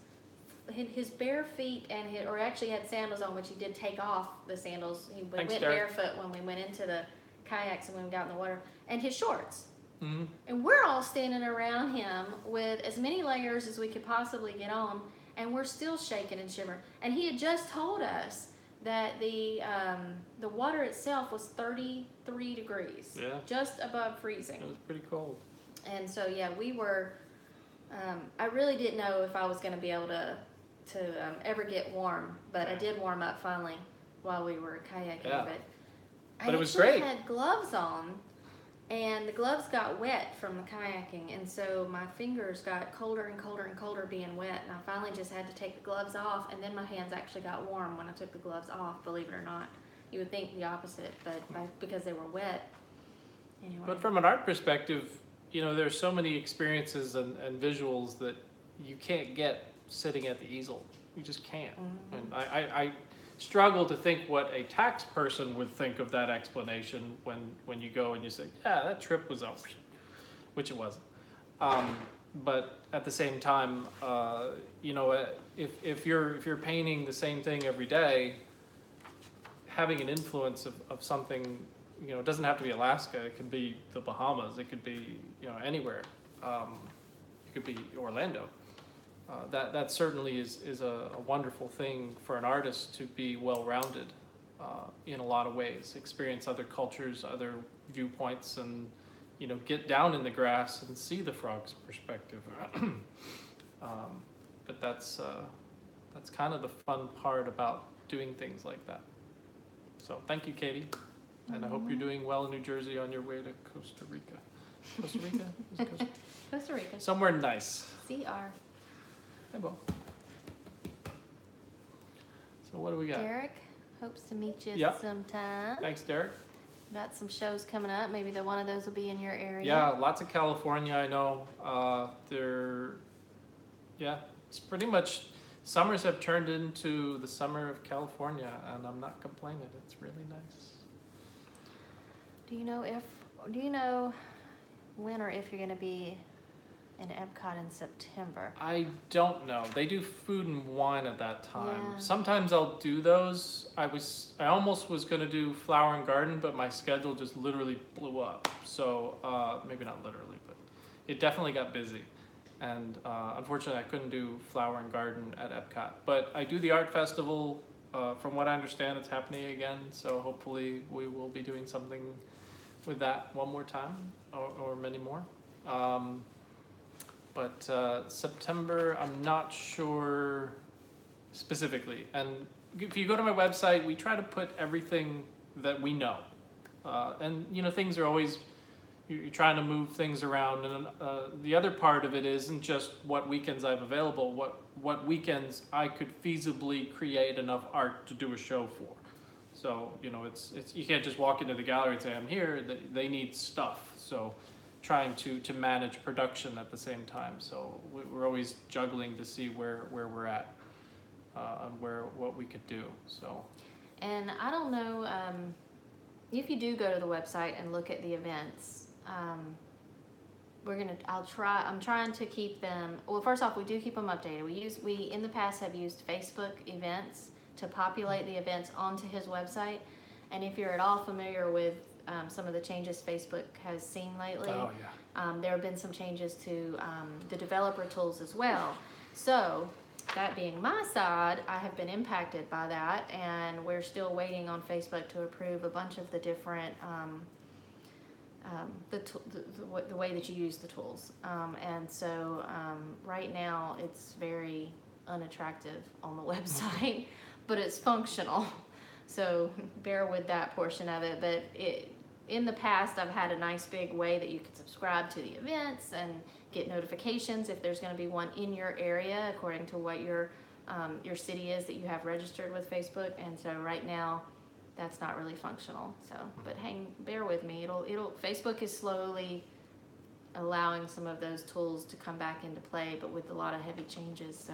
in his bare feet and his, or actually had sandals on, which he did take off the sandals. He Thanks, went Derek. barefoot when we went into the kayaks and when we got in the water, and his shorts. mm, And we're all standing around him with as many layers as we could possibly get on, and we're still shaking and shivering. And he had just told us that the um, the water itself was 33 degrees, Yeah. just above freezing. It was pretty cold. And so yeah, we were. Um, I really didn't know if I was going to be able to to um, ever get warm, but I did warm up finally while we were kayaking. Yeah. But I But it was great. had gloves on, and the gloves got wet from the kayaking, and so my fingers got colder and colder and colder being wet, and I finally just had to take the gloves off, and then my hands actually got warm when I took the gloves off. Believe it or not, you would think the opposite, but because they were wet. Anyway. But from an art perspective, you know, there's so many experiences and, and visuals that you can't get sitting at the easel. You just can't. Mhm. And I, I, I struggle to think what a tax person would think of that explanation when, when you go and you say, yeah, that trip was over, which it wasn't. Um, but at the same time, uh, you know, uh, if, if you're, if you're painting the same thing every day, having an influence of, of something, you know, it doesn't have to be Alaska, it could be the Bahamas, it could be, you know, anywhere. Um, it could be Orlando. Uh, that, that certainly is, is a, a wonderful thing for an artist to be well-rounded uh, in a lot of ways, experience other cultures, other viewpoints, and, you know, get down in the grass and see the frog's perspective. um, but that's, uh, that's kind of the fun part about doing things like that. So thank you, Katie, and I hope you're doing well in New Jersey on your way to Costa Rica. Costa Rica? Is it Costa- Costa Rica, Somewhere nice. CR. Hey, Bo. So what do we got? Derek hopes to meet you Yep. sometime. Thanks, Derek. Got some shows coming up. Maybe the one of those will be in your area. Yeah, lots of California. I know. Uh, they're, yeah, it's pretty much summers have turned into the summer of California, and I'm not complaining. It's really nice. Do you know if? Do you know when or if you're going to be in Epcot in September? I don't know. They do food and wine at that time. Yeah. Sometimes I'll do those. I was I almost was gonna do flower and garden, but my schedule just literally blew up. So uh, maybe not literally, but it definitely got busy. And uh, unfortunately, I couldn't do flower and garden at Epcot. But I do the art festival. Uh, from what I understand, it's happening again. So hopefully, we will be doing something with that one more time, or, or many more. Um, but uh, September, I'm not sure specifically. And if you go to my website, we try to put everything that we know. Uh, and you know, things are always you- you're trying to move things around. And uh, the other part of it isn't just what weekends I have available. What what weekends I could feasibly create enough art to do a show for. So you know, it's it's you can't just walk into the gallery and say I'm here. They, they need stuff. So trying to to manage production at the same time. So we- we're always juggling to see where where we're at uh, and where what we could do. So And I don't know um, if you do go to the website and look at the events. Um, we're gonna. I'll try. I'm trying to keep them. Well, first off, we do keep them updated. We use. We in the past have used Facebook events to populate the events onto his website. And if you're at all familiar with um, some of the changes Facebook has seen lately, oh yeah. um, there have been some changes to um, the developer tools as well. So, that being my side, I have been impacted by that, and we're still waiting on Facebook to approve a bunch of the different um, um, the, tool the, the, the way that you use the tools. Um, and so, um, right now, it's very unattractive on the website, but it's functional. So, bear with that portion of it. But it, in the past, I've had a nice big way that you can subscribe to the events and get notifications if there's going to be one in your area according to what your um, your city is that you have registered with Facebook. And so right now, that's not really functional. So, but hang, bear with me. It'll it'll Facebook is slowly allowing some of those tools to come back into play, but with a lot of heavy changes. So,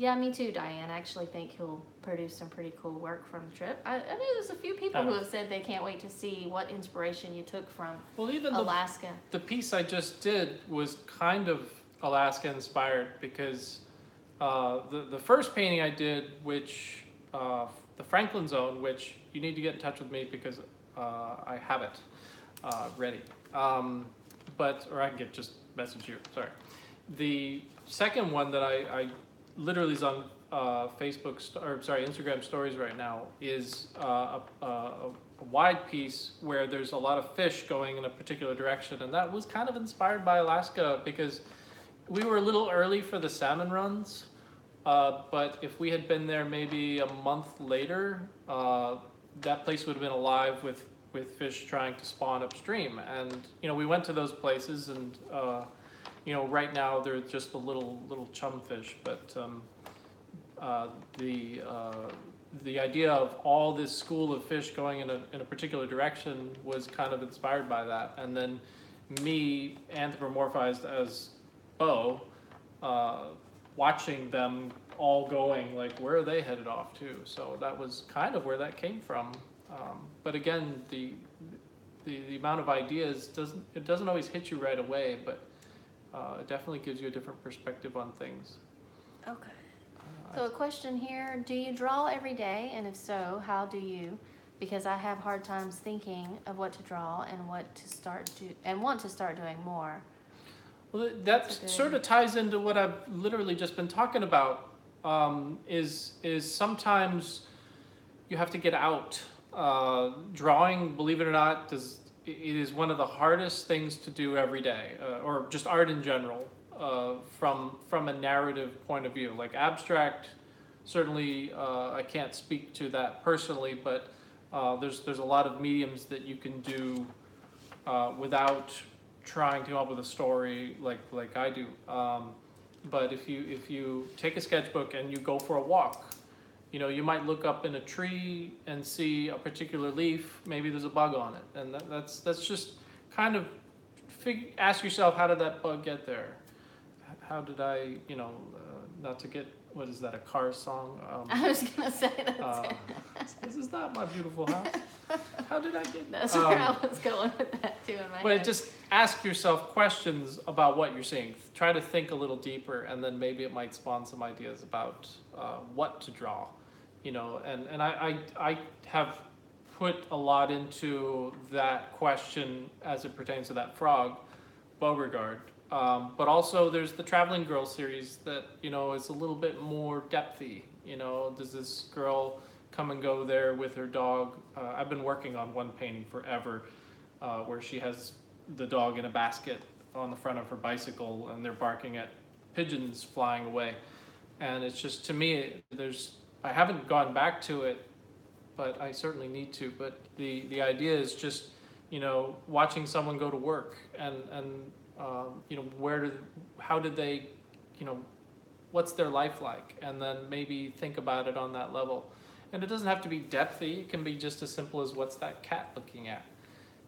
yeah, me too, Diane. I actually think he'll produce some pretty cool work from the trip. I, I know there's a few people who have said they can't wait to see what inspiration you took from Well, even the Alaska. the piece I just did was kind of Alaska inspired because uh, the the first painting I did, which uh, the Franklin Zone, which you need to get in touch with me because uh, I have it uh, ready. Um, but or I can get just message you. Sorry. The second one that I, I literally is on uh, Facebook st- or sorry Instagram stories right now is uh, a, a, a wide piece where there's a lot of fish going in a particular direction, and that was kind of inspired by Alaska because we were a little early for the salmon runs. Uh, but if we had been there maybe a month later, uh, that place would have been alive with, with fish trying to spawn upstream. And, you know, we went to those places and, uh, you know, right now they're just a little, little chum fish, but, um, uh, the, uh, the idea of all this school of fish going in a, in a particular direction was kind of inspired by that. And then me anthropomorphized as Beau, uh, watching them all going like where are they headed off to so that was kind of where that came from um, but again the, the the amount of ideas doesn't it doesn't always hit you right away but uh, it definitely gives you a different perspective on things Okay. Uh, So a question here, do you draw every day? And if so, how do you? Because I have hard times thinking of what to draw and what to start do, and want to start doing more. Well, that That's sort of ties into what I've literally just been talking about. Um, is is sometimes you have to get out. Uh, drawing, believe it or not, does it is one of the hardest things to do every day, uh, or just art in general. Uh, from from a narrative point of view, like abstract, certainly uh, I can't speak to that personally, but uh, there's there's a lot of mediums that you can do uh, without trying to come up with a story like like I do. Um, but if you if you take a sketchbook and you go for a walk, you know you might look up in a tree and see a particular leaf. Maybe there's a bug on it, and that, that's that's just kind of fig- ask yourself how did that bug get there? How did I you know uh, not to get what is that a car song? Um, I was gonna say that. uh, this is not my beautiful house. How did I get? That's where I um, was going with that too in my But head. just ask yourself questions about what you're seeing. Try to think a little deeper, and then maybe it might spawn some ideas about uh, what to draw. You know, and and I, I I have put a lot into that question as it pertains to that frog, Beauregard. Um, but also, there's the Traveling Girl series that you know is a little bit more depthy. You know, does this girl come and go there with her dog? Uh, I've been working on one painting forever, uh, where she has the dog in a basket on the front of her bicycle, and they're barking at pigeons flying away. And it's just to me, there's I haven't gone back to it, but I certainly need to. But the the idea is just you know watching someone go to work and and um, you know where did how did they you know what's their life like and then maybe think about it on that level and it doesn't have to be depthy it can be just as simple as what's that cat looking at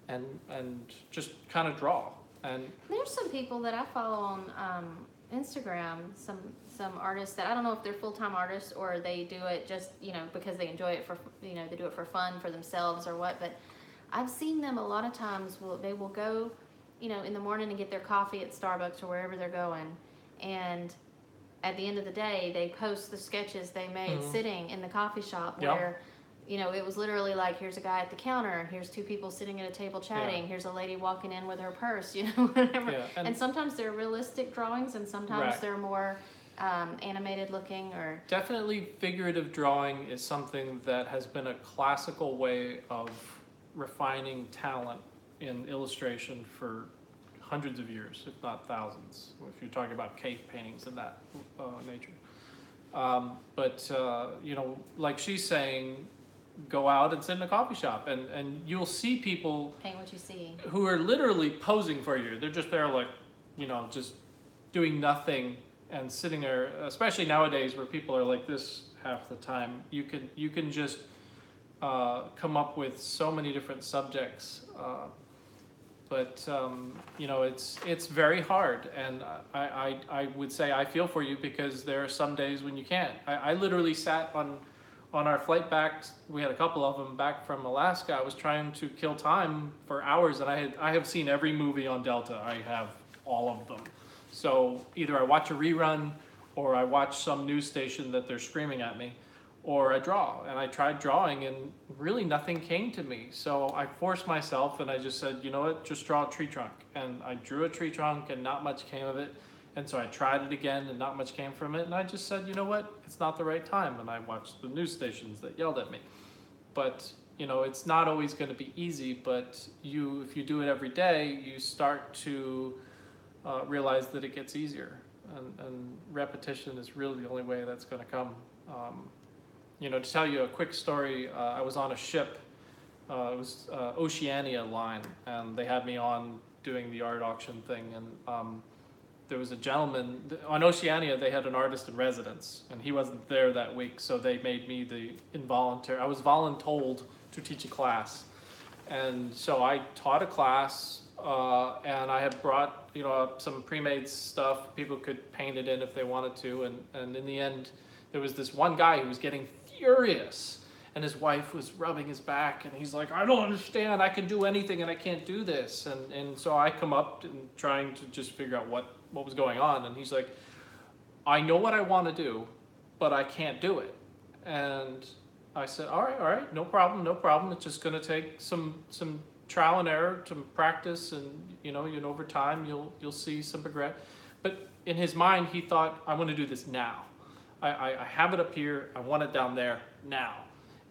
and and just kind of draw and There's some people that I follow on um, Instagram, some some artists that I don't know if they're full time artists or they do it just you know because they enjoy it for you know they do it for fun for themselves or what. But I've seen them a lot of times. Will they will go, you know, in the morning and get their coffee at Starbucks or wherever they're going, and at the end of the day they post the sketches they made Mhm. sitting in the coffee shop Yeah. where you know, it was literally like, here's a guy at the counter, here's two people sitting at a table chatting, here's a lady walking in with her purse, you know, whatever. yeah And, and sometimes they're realistic drawings, and sometimes Right. they're more um, animated looking, or definitely figurative drawing is something that has been a classical way of refining talent in illustration for hundreds of years, if not thousands, if you're talking about cave paintings and that uh, nature. Um, but, uh, you know, like she's saying, go out and sit in a coffee shop and, and you'll see people paint what you see. who are literally posing for you. They're just there, like, you know, just doing nothing and sitting there. Especially nowadays, where people are like this half the time. You can you can just uh, come up with so many different subjects. Uh, but um, you know, it's it's very hard, and I, I I would say I feel for you because there are some days when you can't. I, I literally sat on on our flight back, we had a couple of them back from Alaska. I was trying to kill time for hours, and I had I have seen every movie on Delta. I have all of them. So either I watch a rerun, or I watch some news station that they're screaming at me, or I draw. And I tried drawing, and really nothing came to me. So I forced myself, and I just said, you know what, just draw a tree trunk. And I drew a tree trunk, and not much came of it. And so I tried it again and not much came from it. And I just said, you know what? It's not the right time. And I watched the news stations that yelled at me. But, you know, it's not always going to be easy. But you, if you do it every day, you start to uh, realize that it gets easier. And, and repetition is really the only way that's going to come. Um, you know, to tell you a quick story, uh, I was on a ship. Uh, it was uh, Oceania Line, and they had me on doing the art auction thing. And um, there was a gentleman on Oceania. They had an artist in residence, and he wasn't there that week, so they made me the involuntary. I was voluntold to teach a class, and so I taught a class. Uh, and I had brought, you know, some pre-made stuff. People could paint it in if they wanted to, and, and in the end, there was this one guy who was getting furious and his wife was rubbing his back and he's like i don't understand. I can do anything and i can't do this. And, and so i come up and trying to just figure out what, what was going on. And he's like i know what i want to do but i can't do it. And i said all right all right. No problem no problem. It's just going to take some some trial and error to practice and you know and over time you'll you'll see some progress but in his mind he thought i want to do this now I, I, I have it up here. I want it down there now.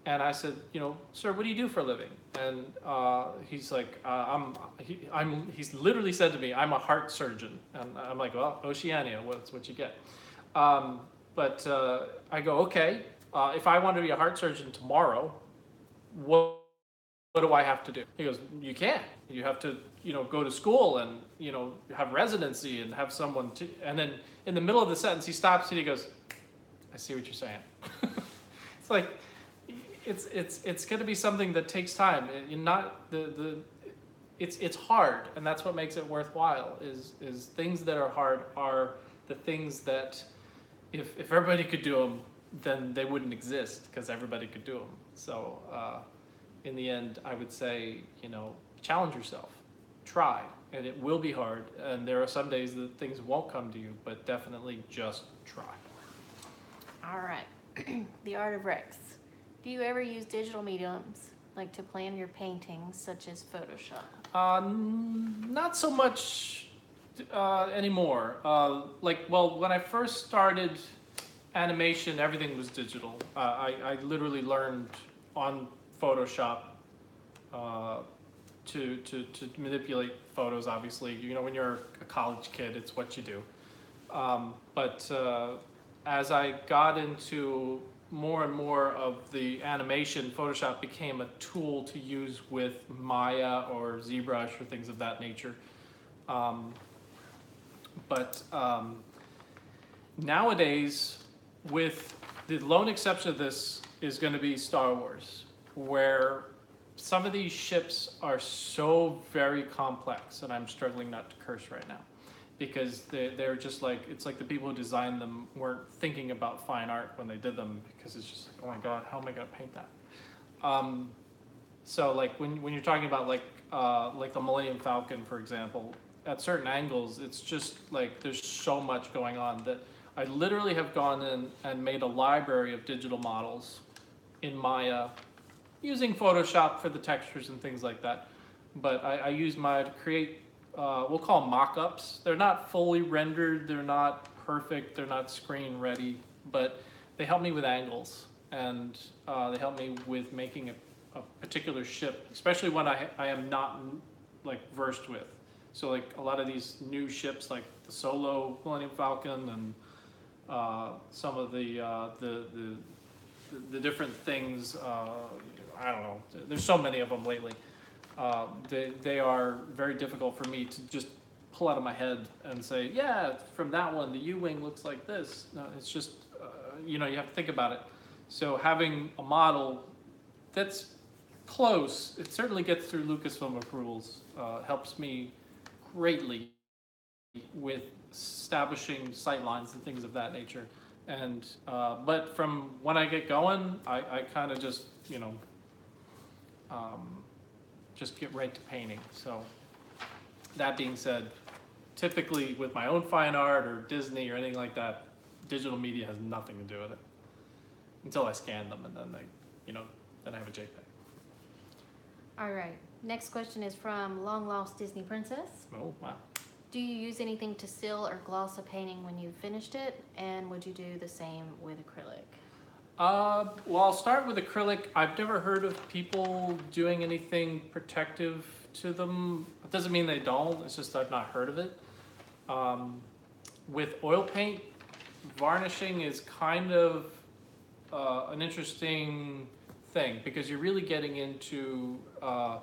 And I said, you know, sir, what do you do for a living? And uh, he's like, uh, I'm, he, I'm, he's literally said to me, I'm a heart surgeon. And I'm like, well, Oceania, what's what you get? Um, but uh, I go, okay, uh, if I want to be a heart surgeon tomorrow, what, what do I have to do? He goes, you can't. You have to, you know, go to school and, you know, have residency and have someone to, and then in the middle of the sentence, he stops and he goes, I see what you're saying. it's like it's it's it's going to be something that takes time. You're not the the it's it's hard, and that's what makes it worthwhile. Is is things that are hard are the things that if if everybody could do them, then they wouldn't exist because everybody could do them. So uh, in the end, I would say you know challenge yourself, try, and it will be hard. And there are some days that things won't come to you, but definitely just try. All right. the art of Rex. Do you ever use digital mediums like to plan your paintings, such as Photoshop? Uh, not so much uh, anymore. Uh, like, well, when I first started animation, everything was digital. Uh, I, I literally learned on Photoshop uh, to, to, to manipulate photos, obviously. You know, when you're a college kid, it's what you do. Um, but uh, as I got into more and more of the animation, Photoshop became a tool to use with Maya or ZBrush or things of that nature. Um, but um, nowadays, with the lone exception of this, is going to be Star Wars, where some of these ships are so very complex, and I'm struggling not to curse right now. Because they, they're just like it's like the people who designed them weren't thinking about fine art when they did them because it's just like oh my god how am i going to paint that? Um, so like when, when you're talking about like uh, like the millennium falcon for example at certain angles it's just like there's so much going on that i literally have gone in and made a library of digital models in maya using photoshop for the textures and things like that but i, I use my to create uh, we'll call mock-ups. They're not fully rendered, they're not perfect, they're not screen ready, but they help me with angles and uh, they help me with making a, a particular ship, especially when I, I am not like versed with. So like a lot of these new ships, like the Solo Millennium Falcon and uh, some of the, uh, the, the the different things. Uh, I don't know. There's so many of them lately uh, they, they are very difficult for me to just pull out of my head and say, yeah, from that one, the U-wing looks like this. No, it's just, uh, you know, you have to think about it. So having a model that's close, it certainly gets through Lucasfilm approvals, uh, helps me greatly with establishing sight lines and things of that nature. And, uh, but from when I get going, I, I kind of just, you know, um, just get right to painting. So that being said, typically with my own fine art or Disney or anything like that, digital media has nothing to do with it until I scan them and then they, you know, then I have a JPEG. All right. Next question is from Long Lost Disney Princess. Oh, wow. do you use anything to seal or gloss a painting when you've finished it? And would you do the same with acrylic? Uh, well, I'll start with acrylic. I've never heard of people doing anything protective to them. It doesn't mean they don't. It's just I've not heard of it. Um, with oil paint, varnishing is kind of uh, an interesting thing because you're really getting into uh,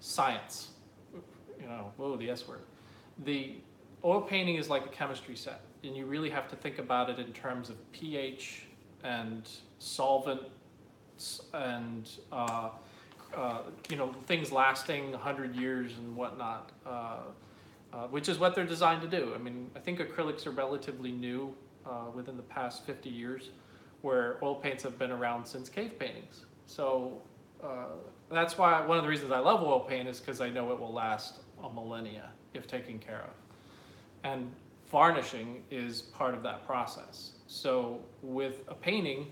science. You know, whoa, the S word. The oil painting is like a chemistry set, and you really have to think about it in terms of pH and solvents and uh, uh, you know things lasting 100 years and whatnot, uh, uh, which is what they're designed to do. I mean, I think acrylics are relatively new uh, within the past 50 years, where oil paints have been around since cave paintings. So uh, that's why one of the reasons I love oil paint is because I know it will last a millennia if taken care of. And varnishing is part of that process. So with a painting,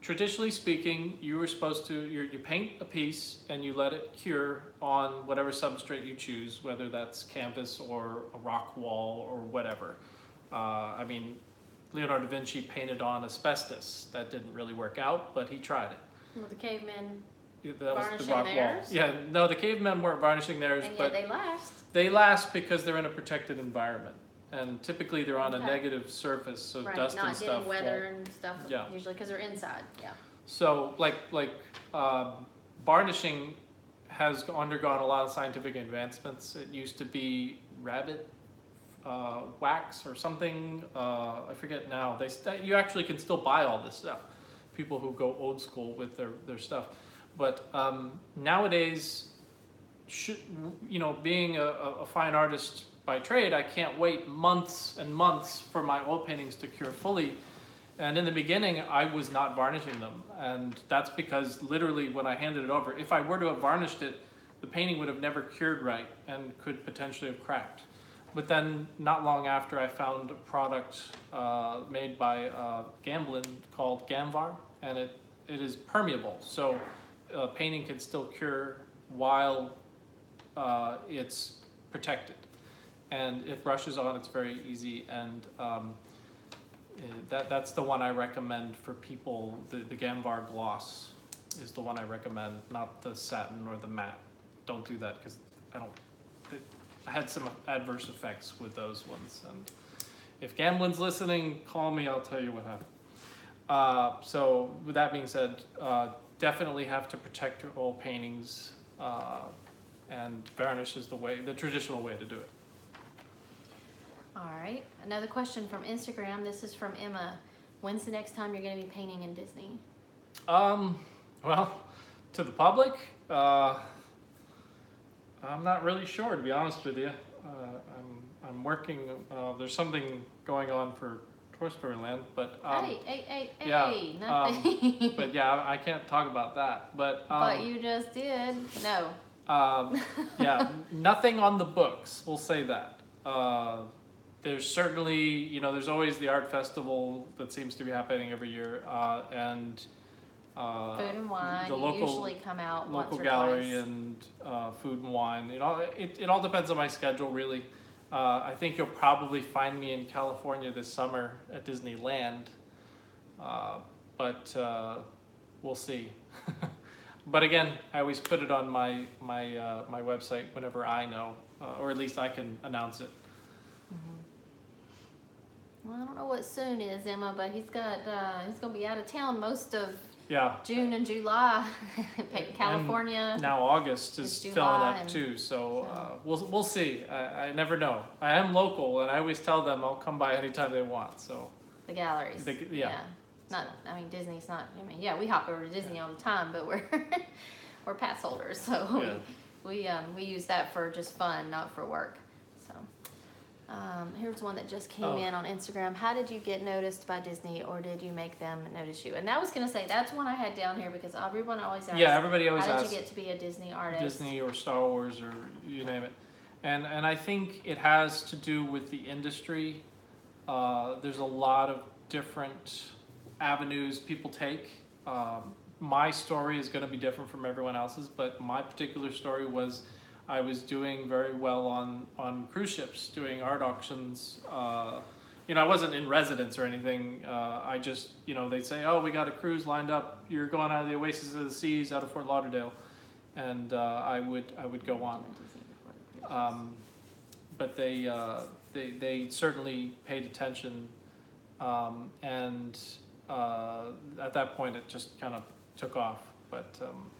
traditionally speaking, you were supposed to you you paint a piece and you let it cure on whatever substrate you choose, whether that's canvas or a rock wall or whatever. Uh, I mean, Leonardo da Vinci painted on asbestos. That didn't really work out, but he tried it. Well, the cavemen, Yeah, That was Varnishing the rock theirs? wall. Yeah, no, the cavemen weren't varnishing theirs, and yet but they last. they last because they're in a protected environment. And typically they're on a Okay. negative surface, so right, dust and not stuff. getting weather won't- and stuff. Yeah. Usually because they're inside. Yeah. So like, like, um, varnishing has undergone a lot of scientific advancements. It used to be rabbit, uh, wax or something, uh, I forget now. They, st- you actually can still buy all this stuff. People who go old school with their, their stuff. But, um, nowadays, should, you know, being a, a a fine artist by trade, I can't wait months and months for my oil paintings to cure fully. And in the beginning, I was not varnishing them. And that's because literally when I handed it over, if I were to have varnished it, the painting would have never cured right and could potentially have cracked. But then, not long after, I found a product uh, made by uh, Gamblin called Gamvar, and it, it is permeable. So, uh, painting can still cure while uh, it's protected. And it brushes on, it's very easy, and um, uh, that, that's the one I recommend for people. The, the Gamvar gloss is the one I recommend, not the satin or the matte. Don't do that because I don't. It, I had some adverse effects with those ones, and if Gamblin's listening, call me. I'll tell you what happened. Uh, so with that being said, uh, definitely have to protect your oil paintings, uh, and varnish is the way, the traditional way to do it. All right. Another question from Instagram. This is from Emma. When's the next time you're going to be painting in Disney? Um, well, to the public, uh, I'm not really sure, to be honest with you. Uh, I'm, I'm working, uh, there's something going on for Toy Story Land, but, um, hey, hey, hey, hey, yeah, nothing. but yeah, I can't talk about that, but, but um, you just did. No. um, yeah, nothing on the books, we'll say that. Uh, there's certainly, you know, there's always the art festival that seems to be happening every year, uh, and, uh, Food and wine. the local- usually come out once local or gallery twice. and uh, food and wine. You know, it, it all depends on my schedule, really. Uh, I think you'll probably find me in California this summer at Disneyland, uh, but uh, we'll see. but again, I always put it on my my uh, my website whenever I know, uh, or at least I can announce it. Well, I don't know what soon is, Emma, but he's got uh, he's gonna be out of town most of Yeah. June and July. California. Now August is It's filling July up and- too, so uh, we'll we'll see. I, I never know. I am local, and I always tell them I'll come by anytime they want. So The galleries. The- yeah. Not, I mean, Disney's not, I mean, yeah, we hop over to Disney all the time, but we're, we're pass holders, so Yeah. we, we, um, we use that for just fun, not for work. Um, here's one that just came Oh. in on Instagram. How did you get noticed by Disney or did you make them notice you? And that was gonna say, that's one I had down here because everyone always asks. yeah, everybody always How did asks you get to be a Disney artist? Disney or Star Wars or you name it, and and I think it has to do with the industry. Uh, there's a lot of different avenues people take. Um, my story is going to be different from everyone else's, but my particular story was I was doing very well on, on cruise ships, doing art auctions. Uh, you know, I wasn't in residence or anything. Uh, I just, you know, they'd say, "Oh, we got a cruise lined up. You're going out of the Oasis of the Seas out of Fort Lauderdale," and uh, I would I would go on. Um, but they, uh, they, they certainly paid attention. Um, and, uh, at that point, it just kind of took off. But, um,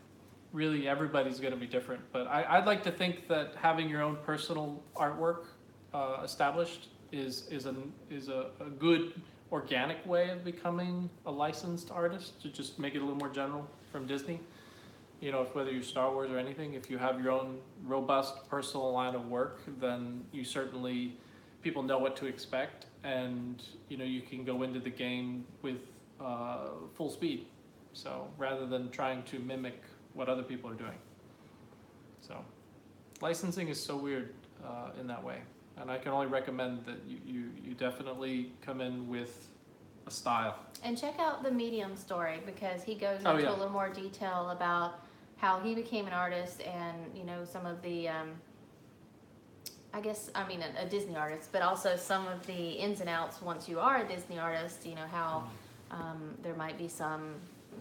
really, everybody's gonna be different. But I, I'd like to think that having your own personal artwork, uh, established is, is an, is a, a good organic way of becoming a licensed artist, to just make it a little more general from Disney you know, if whether you're Star Wars or anything, if you have your own robust personal line of work, then you certainly people know what to expect, and you know you can go into the game with uh, full speed. So rather than trying to mimic what other people are doing, so licensing is so weird uh, in that way, and I can only recommend that you you, you definitely come in with a style. And check out the Medium story because he goes Oh, into yeah. a little more detail about how he became an artist and you know some of the, um, I guess I mean a, a Disney artist, but also some of the ins and outs once you are a Disney artist. You know how um, there might be some,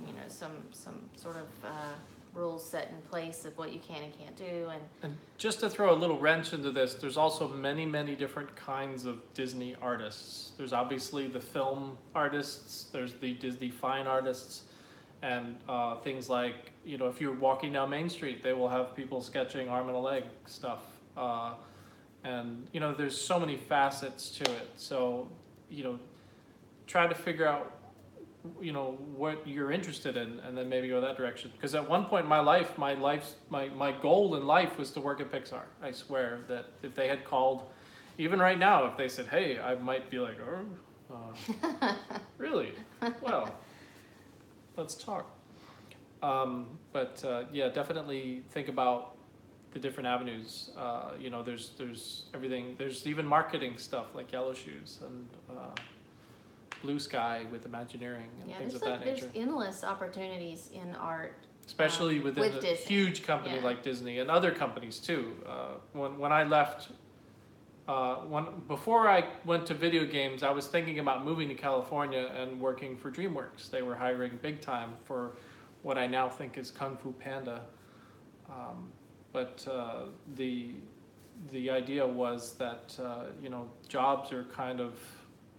you know, some some sort of uh, rules set in place of what you can and can't do, and And just to throw a little wrench into this, there's also many, many different kinds of Disney artists. There's obviously the film artists, there's the Disney fine artists, and uh, things like, you know, if you're walking down Main Street, they will have people sketching arm and a leg stuff. Uh, and, you know, there's so many facets to it. So, you know, try to figure out you know what you're interested in and then maybe go that direction. Because at one point in my life my life my, my goal in life was to work at pixar. I swear that if they had called even right now if they said hey i might be like oh uh, really? Well let's talk. Um, but uh, yeah definitely think about the different avenues. Uh, you know there's there's everything there's even marketing stuff like yellow shoes and uh, blue sky with imagineering and yeah, things there's of like that there's nature. endless opportunities in art. Especially within with a Disney, huge company yeah. like Disney and other companies too. Uh, when when I left, uh, when before I went to video games, I was thinking about moving to California and working for DreamWorks. They were hiring big time for what I now think is Kung Fu Panda. Um, but uh, the the idea was that uh, you know jobs are kind of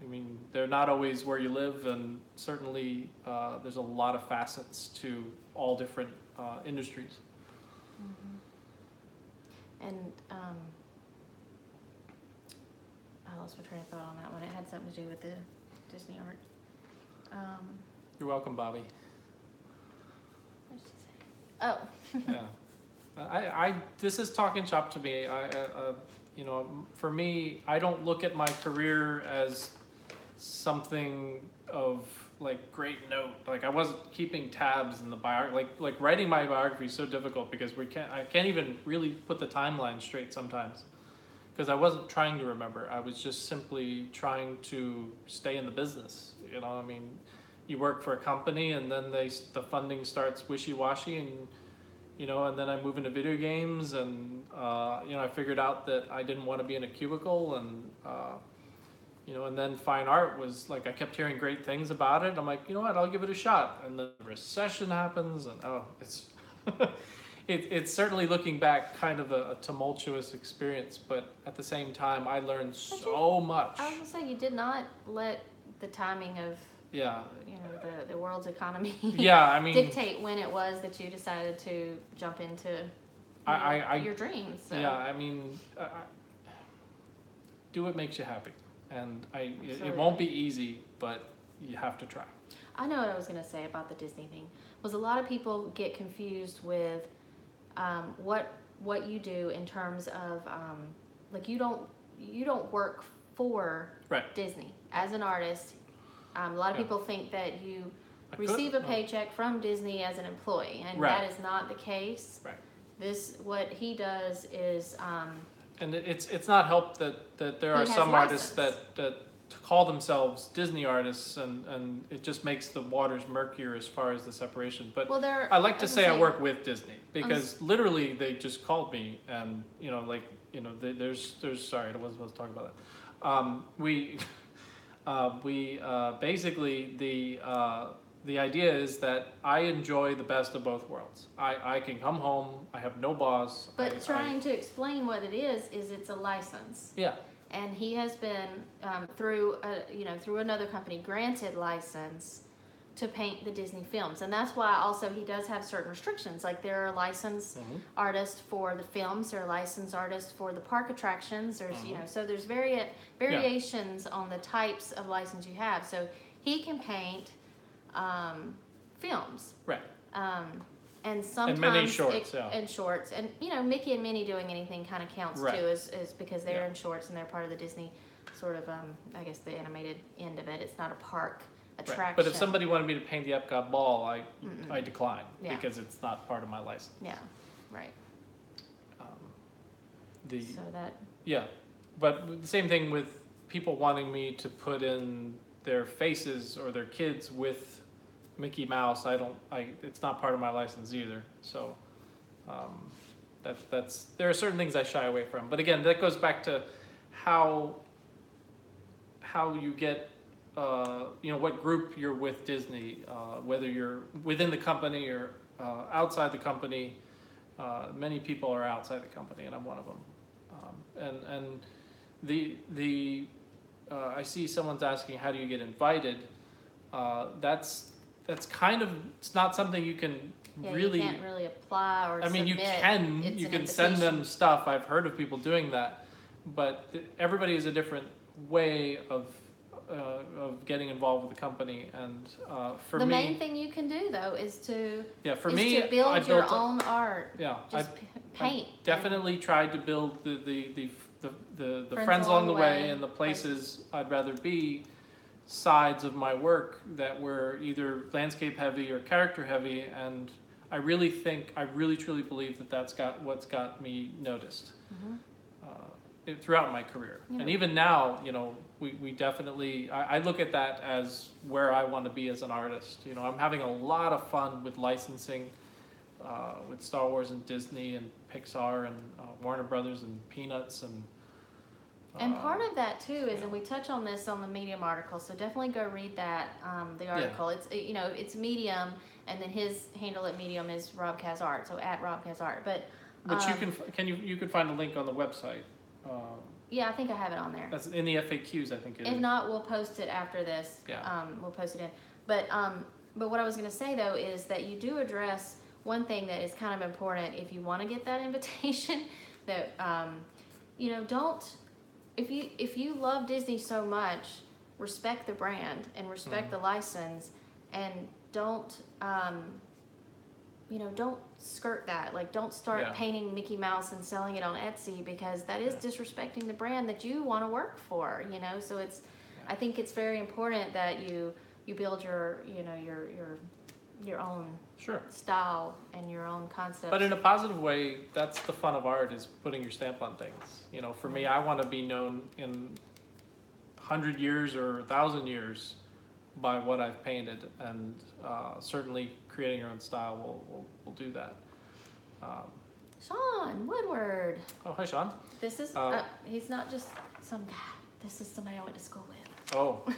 I mean they're not always where you live and certainly uh, there's a lot of facets to all different uh, industries. And um, I lost my train of thought on that one. It had something to do with the Disney art. Um, You're welcome, Bobby. what did she say? Oh, Yeah, I, I this is talking shop to me. I, uh, uh, you know, for me, I don't look at my career as something of like great note. Like I wasn't keeping tabs in the bio. Like like writing my biography is so difficult because we can't. I can't even really put the timeline straight sometimes. Because I wasn't trying to remember. I was just simply trying to stay in the business. You know, I mean, you work for a company and then they the funding starts wishy washy and you know, and then I move into video games, and uh, you know, I figured out that I didn't want to be in a cubicle, and uh, you know, and then fine art was like I kept hearing great things about it. I'm like, you know what, I'll give it a shot, and the recession happens, and oh, it's it, it's certainly looking back kind of a, a tumultuous experience, but at the same time, I learned so much. I was gonna say you did not let the timing of Yeah, you know the, the world's economy yeah, I mean, dictate when it was that you decided to jump into you know, I- I- your dreams. So. Yeah, I mean, I, do what makes you happy, and I. It, it won't be easy, but you have to try. I know what I was gonna say about the Disney thing was a lot of people get confused with um, what what you do in terms of um, like you don't you don't work for Right. Disney as an artist. Um, a lot of Yeah. people think that you I could- receive a no. paycheck from Disney as an employee, and Right. that is not the case. Right. This what he does is um, And it- it's it's not helped that that there He are has some artists license. that that call themselves Disney artists, and and it just makes the waters murkier as far as the separation. But Well, there. I like to say I work with Disney because literally they just called me and you know like you know they, there's there's sorry I wasn't supposed to talk about that. Um, we uh, we uh, basically the uh, the idea is that I enjoy the best of both worlds. I, I can come home. I have no boss. I- I- But trying to explain what it is, is it's a license. yeah And he has been, um, through, a, you know, through another company, granted license to paint the Disney films. And that's why also he does have certain restrictions, like there are licensed Mhm. artists for the films, there are licensed artists for the park attractions, there's, you Mhm. know, so there's vari- variations on the types of license you have. So he can paint, um, films. right Um, and sometimes shorts, yeah. and shorts, and you know, Mickey and Minnie doing anything kind of counts Right. too, is, is because they're Yeah. in shorts and they're part of the Disney sort of, um, I guess the animated end of it. It's not a park right. attraction. But if somebody wanted me to paint the Epcot ball, I. I decline Yeah. because it's not part of my license. yeah, right. Um, the So that Yeah, but the same thing with people wanting me to put in their faces or their kids with Mickey Mouse. I don't. I. It's not part of my license either. So, um, that that's there are certain things I shy away from. But again, that goes back to how how you get. Uh, you know what group you're with Disney, uh, whether you're within the company or uh, outside the company. Uh, many people are outside the company, and I'm one of them. Um, and and the the uh, I see someone's asking how do you get invited. Uh, that's that's kind of it's not something you can yeah, really. you can't really apply or I mean, you submit. can It's you an can send them invitation. stuff. I've heard of people doing that, but th- everybody has a different way of. Uh, of getting involved with the company, and uh, for me. the me, main thing you can do though is to yeah, for is me, to build I your built a- own art. yeah, I Just p- paint. and- definitely tried to build the the the the, the, the Friends along the way, way, and the places I'd rather be sides of my work that were either landscape heavy or character heavy and I really think I really truly believe that that's got what's got me noticed Mhm. uh, it- throughout my career Yeah. and even now you know we, we definitely I, I look at that as where I want to be as an artist you know I'm having a lot of fun with licensing uh, with Star Wars and Disney and Pixar and uh, Warner Brothers and Peanuts and. And part of that too is, and we touch on this on the Medium article, so definitely go read that, um, the article. It's, you know, it's Medium, and then his handle at Medium is Rob Kaz Art, so at Rob Kaz Art, but, Which you um, can f- can you you can find a link on the website. Um, yeah, I think I have it on there. that's in the FAQs, I think it If is. not, we'll post it after this. Yeah. Um, we'll post it in. But, um, but what I was gonna say though is that you do address one thing that is kind of important if you wanna get that invitation, that, um, you know, don't, if you, if you love Disney so much, respect the brand and respect Mhm. the license and don't, um, you know, don't skirt that. Like, don't start Yeah. painting Mickey Mouse and selling it on Etsy because that is Yeah. disrespecting the brand that you want to work for. You know, so it's. Yeah. I think it's very important that you you build your you know your your your own Sure. style and your own concept. But in a positive way, that's the fun of art is putting your stamp on things. You know, for me, I want to be known in hundred years or a thousand years by what I've painted, and uh, certainly creating your own style will will, will do that. Um, Sean Woodward. oh, hi, Sean. This is Uh, uh, he's not just some guy. This is somebody I went to school with. Oh,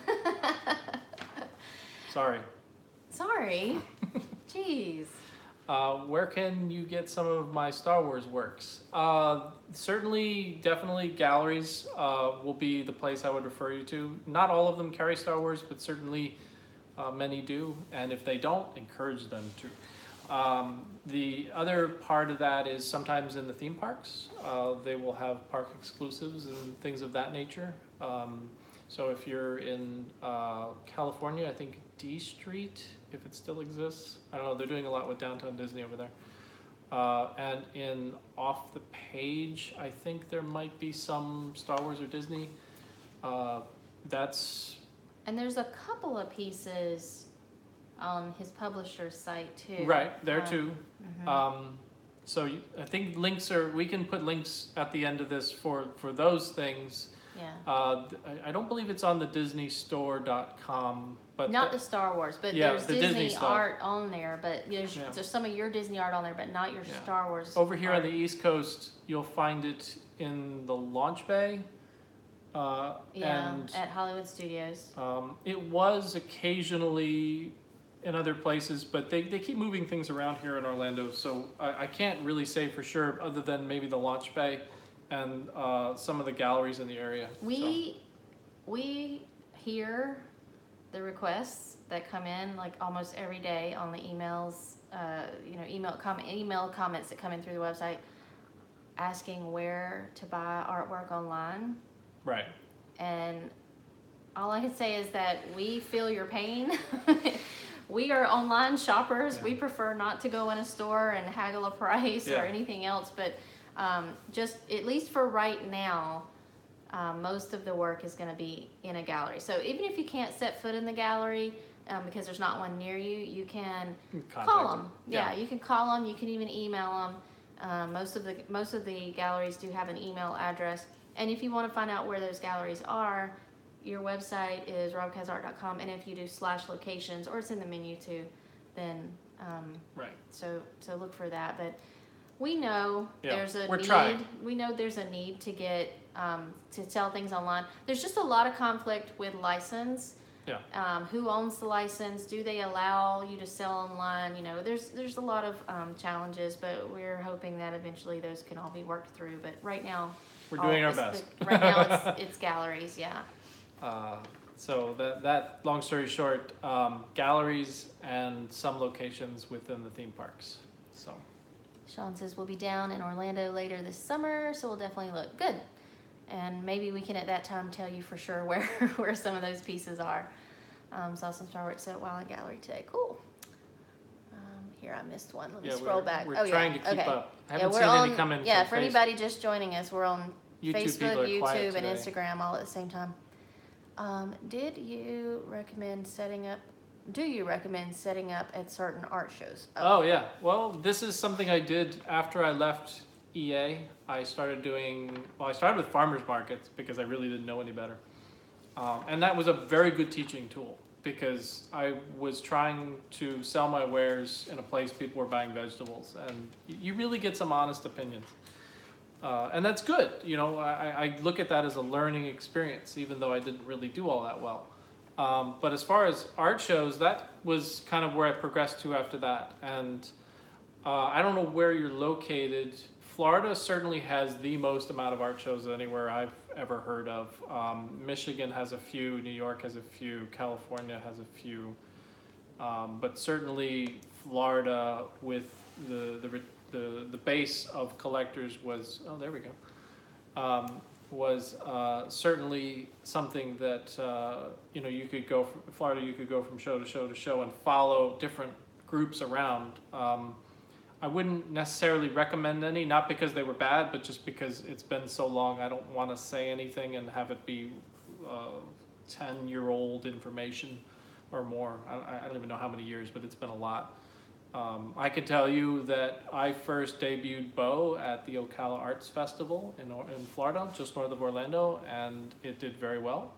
sorry. Sorry. Jeez. Uh, where can you get some of my Star Wars works? Uh, certainly, definitely, galleries uh, will be the place I would refer you to. Not all of them carry Star Wars, but certainly uh, many do. And if they don't, encourage them to. Um, the other part of that is sometimes in the theme parks, uh, they will have park exclusives and things of that nature. Um, so if you're in uh, California, I think D Street, if it still exists. I don't know, they're doing a lot with downtown Disney over there. Uh, and in Off the Page, I think there might be some Star Wars or Disney. Uh, that's, And there's a couple of pieces on his publisher's site too. right, there Uh, too. mhm. Um, so you- I think links are, we can put links at the end of this for, for those things. Yeah. Uh, th- I, I don't believe it's on the DisneyStore.com, but Not the- the Star Wars, but Yeah, there's the Disney, Disney stuff. art on there. But there's, Yeah. there's some of your Disney art on there, but not your Yeah. Star Wars. over here on art. the East Coast, you'll find it in the launch bay. Uh, yeah, and at Hollywood Studios. Um, it was occasionally in other places, but they, they keep moving things around here in Orlando, so I, I can't really say for sure, other than maybe the launch bay and uh, some of the galleries in the area. so. We we hear the requests that come in like almost every day on the emails. Uh, you know, email comment email comments that come in through the website, asking where to buy artwork online. Right. And all I can say is that we feel your pain. we are online shoppers. We prefer not to go in a store and haggle a price Yeah. or anything else. But um, just at least for right now, um, most of the work is going to be in a gallery. So even if you can't set foot in the gallery um, because there's not one near you, you can Contact call them. them. Yeah, you can call them. You can even email them. Um, most of the most of the galleries do have an email address. And if you want to find out where those galleries are, your website is robkazart.com. And if you do slash locations, or it's in the menu too, then um, Right. so so look for that. But we know Yeah, there's a we're need. trying. We know there's a need to get um, to sell things online. There's just a lot of conflict with license. Yeah. Um, who owns the license? Do they allow you to sell online? You know, there's there's a lot of um, challenges, but we're hoping that eventually those can all be worked through. But right now, We're all- doing our it's- best. right now, it's, it's galleries. Yeah. Uh, so that, that, long story short, um, galleries and some locations within the theme parks. So, Sean says we'll be down in Orlando later this summer, so we'll definitely look good. And maybe we can at that time tell you for sure where, where some of those pieces are. Um, saw some Star Wars at Wild Gallery today. Cool. Um, here, I missed one. Let me yeah, scroll we're, back. we're oh, trying yeah. to keep okay. up. I Yeah, haven't we're seen on, any come in yeah, for Facebook. anybody just joining us, we're on YouTube people Facebook, are quiet YouTube, and today. Instagram all at the same time. Um, did you recommend setting up? Do you recommend setting up at certain art shows? Oh yeah. Well, this is something I did after I left EA. I started doing well. I started with farmers markets because I really didn't know any better, um, and that was a very good teaching tool because I was trying to sell my wares in a place people were buying vegetables, and you really get some honest opinions. Uh, and that's good, you know. I, I look at that as a learning experience, even though I didn't really do all that well. Um, but as far as art shows, that was kind of where I progressed to after that. And uh, I don't know where you're located. Florida certainly has the most amount of art shows anywhere I've ever heard of. Um, Michigan has a few, New York has a few, California has a few. Um, but certainly Florida with the, the, the, the base of collectors was, oh, there we go. Um, was uh, certainly something that, uh, you know, you could go, from Florida, you could go from show to show to show and follow different groups around. Um, I wouldn't necessarily recommend any, not because they were bad, but just because it's been so long. I don't want to say anything and have it be uh, 10 year old information or more. I, I don't even know how many years, but it's been a lot. Um, I can tell you that I first debuted Beau at the Ocala Arts Festival in, in Florida, just north of Orlando, and it did very well.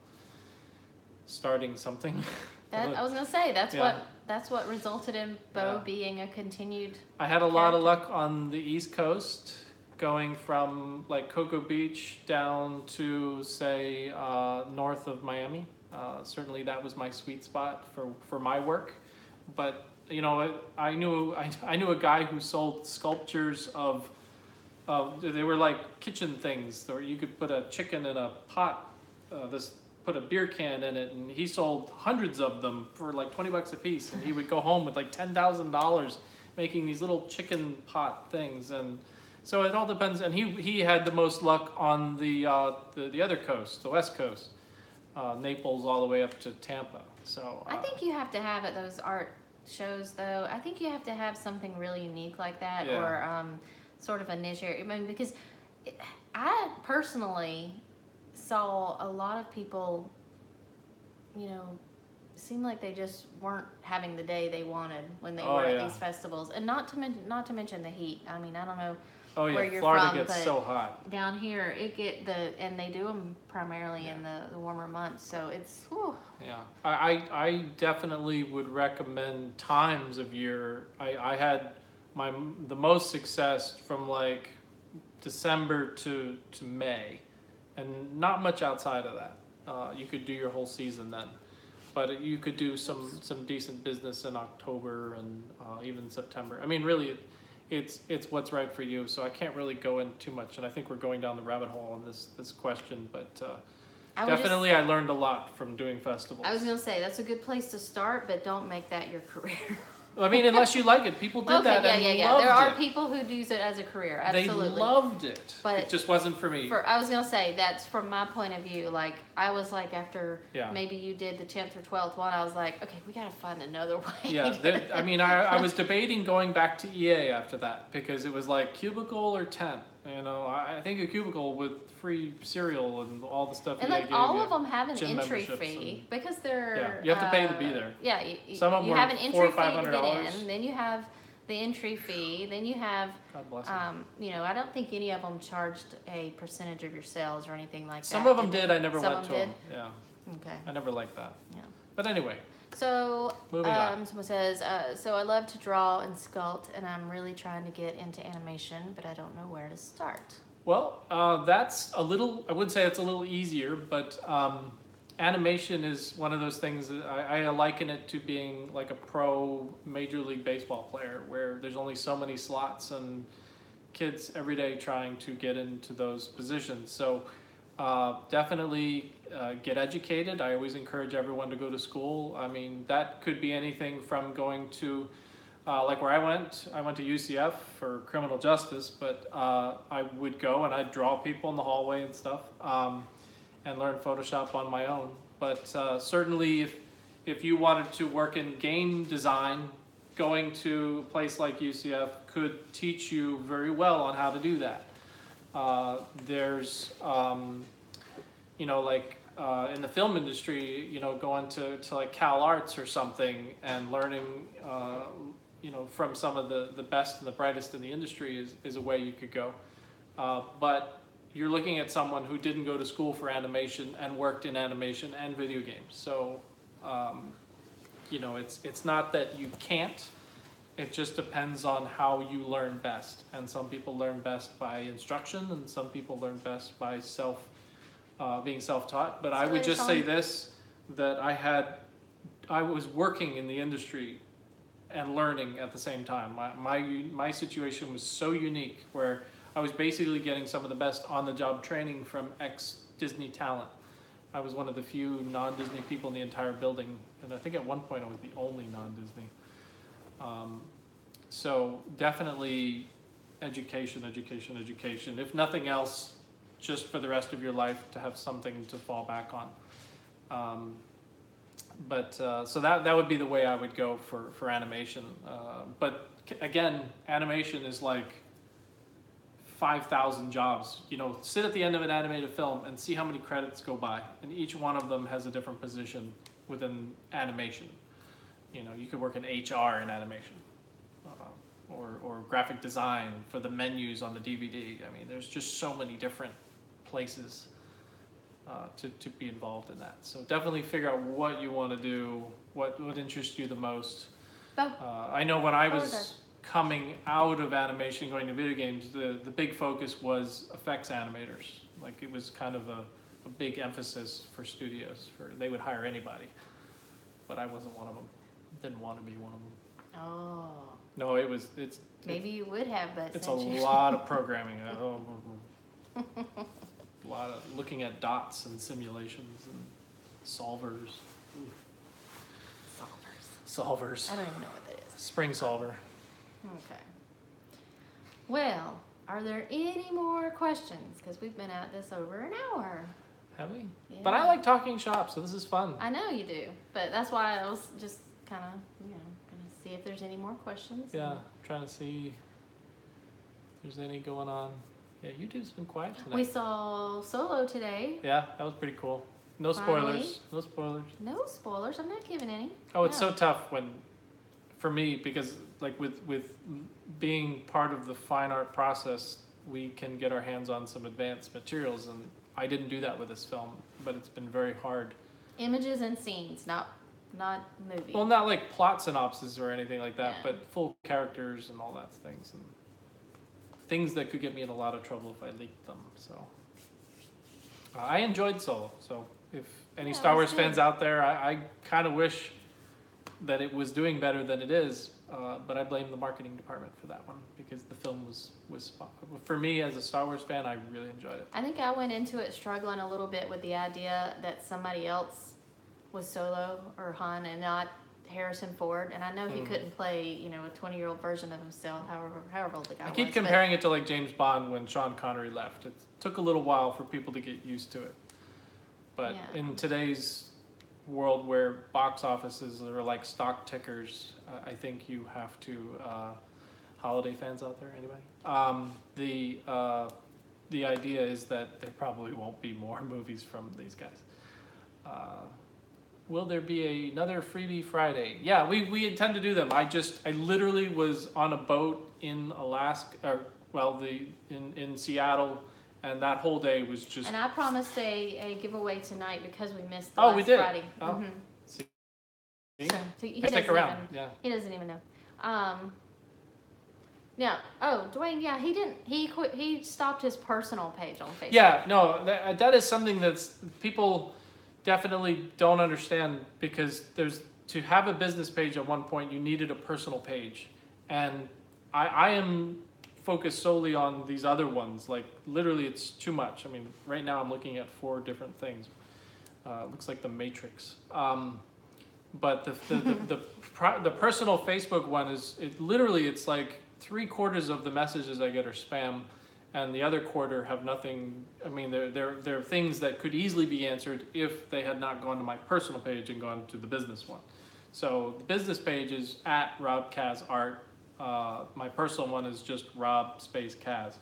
Starting something. That, I was gonna say that's Yeah. what that's what resulted in Beau Yeah. being a continued. I had a lot of luck on the East Coast, going from like Cocoa Beach down to say uh, north of Miami. Uh, certainly, that was my sweet spot for for my work. But you know, I, I knew I, I knew a guy who sold sculptures of. Uh, they were like kitchen things, or you could put a chicken in a pot. Uh, this put a beer can in it, and he sold hundreds of them for like twenty bucks a piece. And he would go home with like ten thousand dollars making these little chicken pot things and so it all depends and he he had the most luck on the uh, the, the other coast the west coast uh, naples all the way up to tampa so uh, I think you have to have at those art shows though. I think you have to have something really unique like that, Yeah. or um, sort of a niche area. I mean, because it, I personally saw a lot of people, you know, seem like they just weren't having the day they wanted when they Oh, were yeah. at these festivals, and not to men- not to mention the heat. I mean, I don't know. Oh where you're Florida from, gets but so hot. down here it get the and they do them primarily in the, the warmer months, so it's whew, Yeah, I, I, I definitely would recommend times of year. I, I had my the most success from like December to to May, and not much outside of that. Uh, you could do your whole season then, but you could do some some decent business in October and uh, even September. I mean, really, it's it's what's right for you. So I can't really go in too much, and I think we're going down the rabbit hole on this this question, but. Uh, I would just- Definitely, I learned a lot from doing festivals. I was gonna say that's a good place to start, but don't make that your career. I mean, unless you like it, people did okay, that yeah, and yeah, yeah. loved There are it. people who do it as a career. Absolutely, They loved it. But- it just wasn't for me. For I was gonna say that's from my point of view. Like I was like after Yeah. maybe you did the tenth or twelfth one, I was like, okay, we gotta find another way. yeah, I mean, I, I was debating going back to EA after that because it was like cubicle or tent. You know, I, I think a cubicle with free cereal and all the stuff. and EA like gave all you. of them have an gym entry memberships fee because they're Yeah, you have to pay to be uh, there. Yeah, you, you- Some of 'em you were have an or entry fee to get $500. in. Then you have the entry fee. Then you have God bless them. um, you know I don't think any of them charged a percentage of your sales or anything like that. Some of them did. I never Some went of to them them. Yeah, Okay. I never liked that. Yeah. But anyway, So, Moving on. um, someone says, uh, so I love to draw and sculpt, and I'm really trying to get into animation, but I don't know where to start. Well, uh, that's a little, I would say it's a little easier, but um, animation is one of those things that I, I liken it to being like a pro Major League Baseball player where there's only so many slots and kids every day trying to get into those positions. So uh, definitely uh, get educated. I always encourage everyone to go to school. I mean, that could be anything from going to uh, like where I went, I went to UCF for criminal justice, but uh, I would go and I'd draw people in the hallway and stuff, um, and learn Photoshop on my own. But uh, certainly, if if you wanted to work in game design, going to a place like UCF could teach you very well on how to do that. Uh, there's, um, you know, like uh, in the film industry, you know, going to, to like Cal Arts or something and learning, uh, you know, from some of the, the best and the brightest in the industry is, is a way you could go. Uh, but you're looking at someone who didn't go to school for animation and worked in animation and video games. So, um, you know, it's, it's not that you can't, it just depends on how you learn best. And some people learn best by instruction, and some people learn best by self, uh, being self-taught. But I would just say this: that I had, I was working in the industry and learning at the same time. My my my situation was so unique, where I was basically getting some of the best on-the-job training from ex Disney talent. I was one of the few non-Disney people in the entire building, and I think at one point I was the only non-Disney. Um, so definitely education, education, education. If nothing else, just for the rest of your life to have something to fall back on. Um, but uh, so that that would be the way I would go for for animation. Uh, but again, animation is like five thousand jobs. You know, sit at the end of an animated film and see how many credits go by, and each one of them has a different position within animation. You know, you could work in HR in animation, uh, or or graphic design for the menus on the DVD. I mean, there's just so many different places uh, to to be involved in that. So definitely figure out what you want to do, what what interests you the most. Oh. Uh, I know when I Oh, was okay. coming out of animation, going to video games, the the big focus was effects animators. Like it was kind of a, a big emphasis for studios. For they would hire anybody, but I wasn't one of them. Didn't want to be one of them. Oh, No, it was it's maybe you would have, but it's a lot of programming. A lot of looking at dots and simulations and solvers. Solvers. Solvers. I don't even know what that is. Spring solver. Okay. Well, are there any more questions? Because we've been at this over an hour. Have we? But I like talking shop, so this is fun. I know you do, but that's why I was just kind of, you know, gonna see if there's any more questions. Yeah, trying to see if there's any going on. Yeah, YouTube's been quiet We saw Solo today. Yeah, that was pretty cool. No Finally. spoilers. No spoilers. No spoilers. I'm not giving any. Oh, it's No. so tough when for me, because like with, with being part of the fine art process, we can get our hands on some advanced materials, and I didn't do that with this film, but it's been very hard. Images and scenes, not not movie. Well, not like plot synopses or anything like that, Yeah. but full characters and all that things, and things that could get me in a lot of trouble if I leaked them, so. Uh, I enjoyed Solo, so if any Yeah, Star Wars fans out there, I, I kind of wish that it was doing better than it is, uh, but I blame the marketing department for that one because the film was was for me as a Star Wars fan. I really enjoyed it. I think I went into it struggling a little bit with the idea that somebody else was Solo or Han and not Harrison Ford. And I know he Mhm. couldn't play, you know, a twenty-year-old version of himself, however, however old the guy I was. keep but- comparing it to like James Bond when Sean Connery left. It took a little while for people to get used to it, but Yeah. in today's world where box offices are like stock tickers, uh, I think you have to. Uh, holiday fans out there, anybody? Um, the uh, the idea is that there probably won't be more movies from these guys. Uh, will there be another freebie Friday? Yeah, we, we intend to do them. I just I literally was on a boat in Alaska, or well, the in in Seattle, and that whole day was just. And I promised a, a giveaway tonight because we missed the Oh, last we did? Friday. Oh. Mhm. See? So, so he Stick around. even Yeah. he doesn't even know. Um, yeah. Oh, Dwayne. Yeah, he didn't. He quit. He stopped his personal page on Facebook. Yeah, no, that, that is something that's people definitely don't understand because there's to have a business page at one point you needed a personal page, and I, I am focused solely on these other ones. Like literally, it's too much. I mean, right now I'm looking at four different things. Uh, looks like the Matrix. Um, but the the, the, the, pri- the personal Facebook one is it literally it's like three quarters of the messages I get are spam, and the other quarter have nothing. I mean, they're they're they're things that could easily be answered if they had not gone to my personal page and gone to the business one. So the business page is at Rob Kaz Art. Uh, my personal one is just Rob Space Kaz,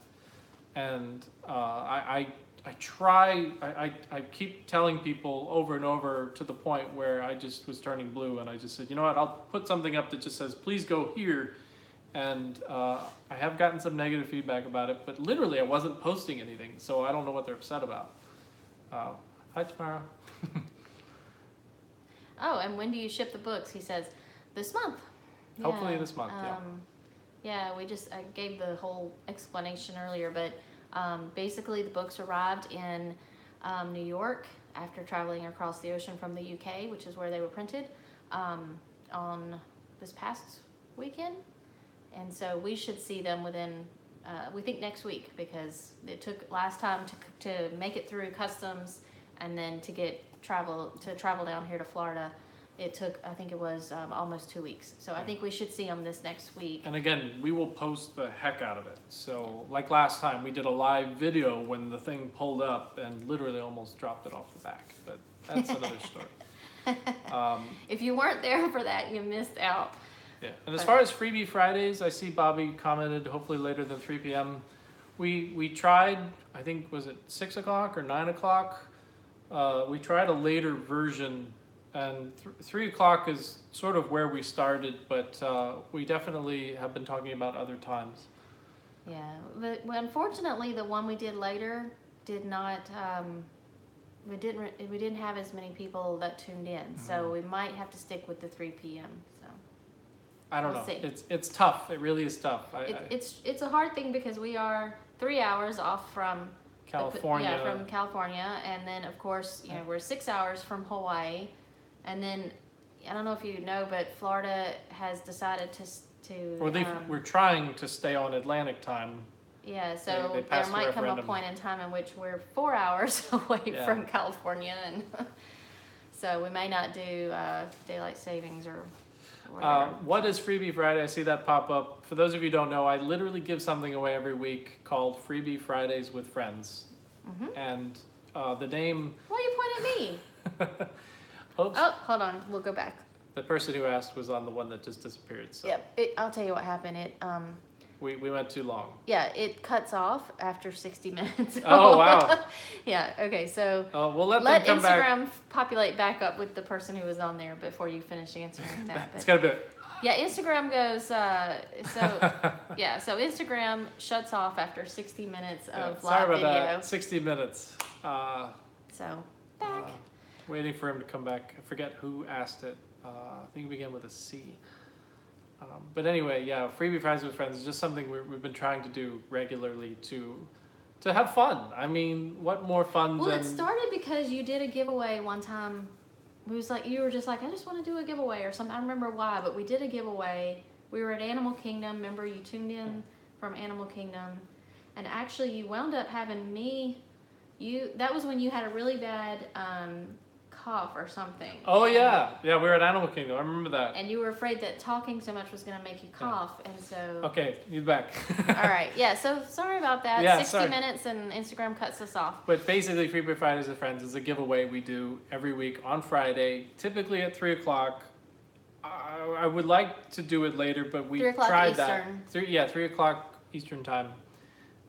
and uh, I, I I try I, I, I keep telling people over and over to the point where I just was turning blue and I just said, you know what, I'll put something up that just says, please go here. And uh, I have gotten some negative feedback about it, but literally I wasn't posting anything, so I don't know what they're upset about. Uh, hi, Tamara. Oh, and when do you ship the books? He says, this month. Hopefully this month, yeah. Um, yeah, we just I gave the whole explanation earlier, but um, basically the books arrived in um, New York after traveling across the ocean from the UK, which is where they were printed, um, on this past weekend, and so we should see them within. Uh, we think next week because it took last time to to make it through customs and then to get travel to travel down here to Florida, it took I think it was um, almost two weeks. So I think we should see them this next week. And again, we will post the heck out of it. So, like last time, we did a live video when the thing pulled up and literally almost dropped it off the back. But that's another story. Um, If you weren't there for that, you missed out. Yeah, and as far as freebie Fridays, I see Bobby commented hopefully later than three PM. We, we tried, I think, was it six o'clock or nine o'clock? Uh, we tried a later version and th- three o'clock is sort of where we started, but, uh, we definitely have been talking about other times. Yeah, but well, unfortunately, the one we did later did not. Um, we didn't. re- We didn't have as many people that tuned in, so Mhm. we might have to stick with the three p.m. So I don't We'll know, see. it's, it's tough, it really is tough. I, it, I, it's it's a hard thing because we are three hours off from the- California. yeah, from California, and then of course, you know, we're six hours from Hawaii, and then I don't know if you know, but Florida has decided to s- to. Or they, um, we're trying to stay on Atlantic time. yeah, so they there passed a might come a referendum. point in time in which we're four hours away Yeah. from California, and so we may not do uh, daylight savings or. Uh, what is Freebie Friday? I see that pop up. For those of you who don't know, I literally give something away every week called Freebie Fridays with Friends. Mhm. And uh, the name, Why you point at me? oops, Oh, hold on, we'll go back. the person who asked was on the one that just disappeared. So Yep, it, I'll tell you what happened. It um, we, we went too long. yeah, it cuts off after sixty minutes. Oh, wow. yeah. Okay, so Uh, we'll let, let them come back. Instagram populate back up with the person who was on there before you finish answering that. It's But, got to be. Yeah, Instagram goes. Uh, so yeah, so Instagram shuts off after 60 minutes Yeah, of Sorry about video. that. 60 minutes. Uh, So back. uh, waiting for him to come back. I forget who asked it. Uh, I think it began with a C. Um, but anyway, yeah, freebie friends with friends is just something we're, we've been trying to do regularly to to have fun. I mean, what more fun Well, than it started because you did a giveaway one time. It was like you were just like, I just want to do a giveaway or something. I don't remember why, but we did a giveaway. We were at Animal Kingdom. Remember, you tuned in from Animal Kingdom, and actually, you wound up having me. You that was when you had a really bad um, cough or something. Oh yeah, yeah, we were at Animal Kingdom. I remember that. And you were afraid that talking so much was going to make you cough, and so. Okay, he's back. All right, yeah. So sorry about that. Yeah, Sixty sorry. minutes, and Instagram cuts us off. But basically, Freebie Fridays with Friends is a giveaway we do every week on Friday, typically at three o'clock. I, I would like to do it later, but we 3 o'clock tried Eastern. that. Three, yeah, three o'clock Eastern time.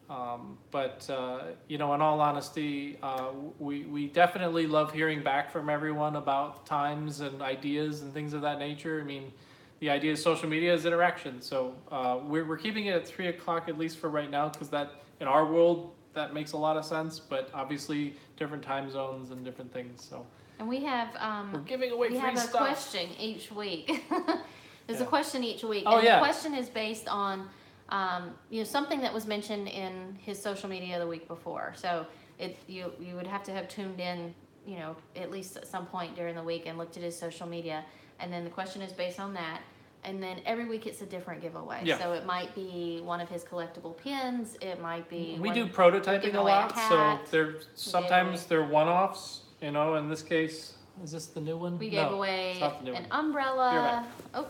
Um, but uh, you know, in all honesty, uh, we we definitely love hearing back from everyone about times and ideas and things of that nature. I mean, the idea of social media is interaction, so uh, we're we're keeping it at three o'clock at least for right now because that in our world that makes a lot of sense. But obviously, different time zones and different things. So And we have um, we're giving away we free have a stuff. question each week. There's a question each week. Oh, and yeah. the question is based on um, you know something that was mentioned in his social media the week before. So it you you would have to have tuned in, you know, at least at some point during the week and looked at his social media. And then the question is based on that. And then every week it's a different giveaway. Yeah. So it might be one of his collectible pins. It might be We one- do prototyping a away a lot, so they're sometimes they're one-offs. You know, in this case, is this the new one? We No. gave away it's not the new an one. umbrella. Oh,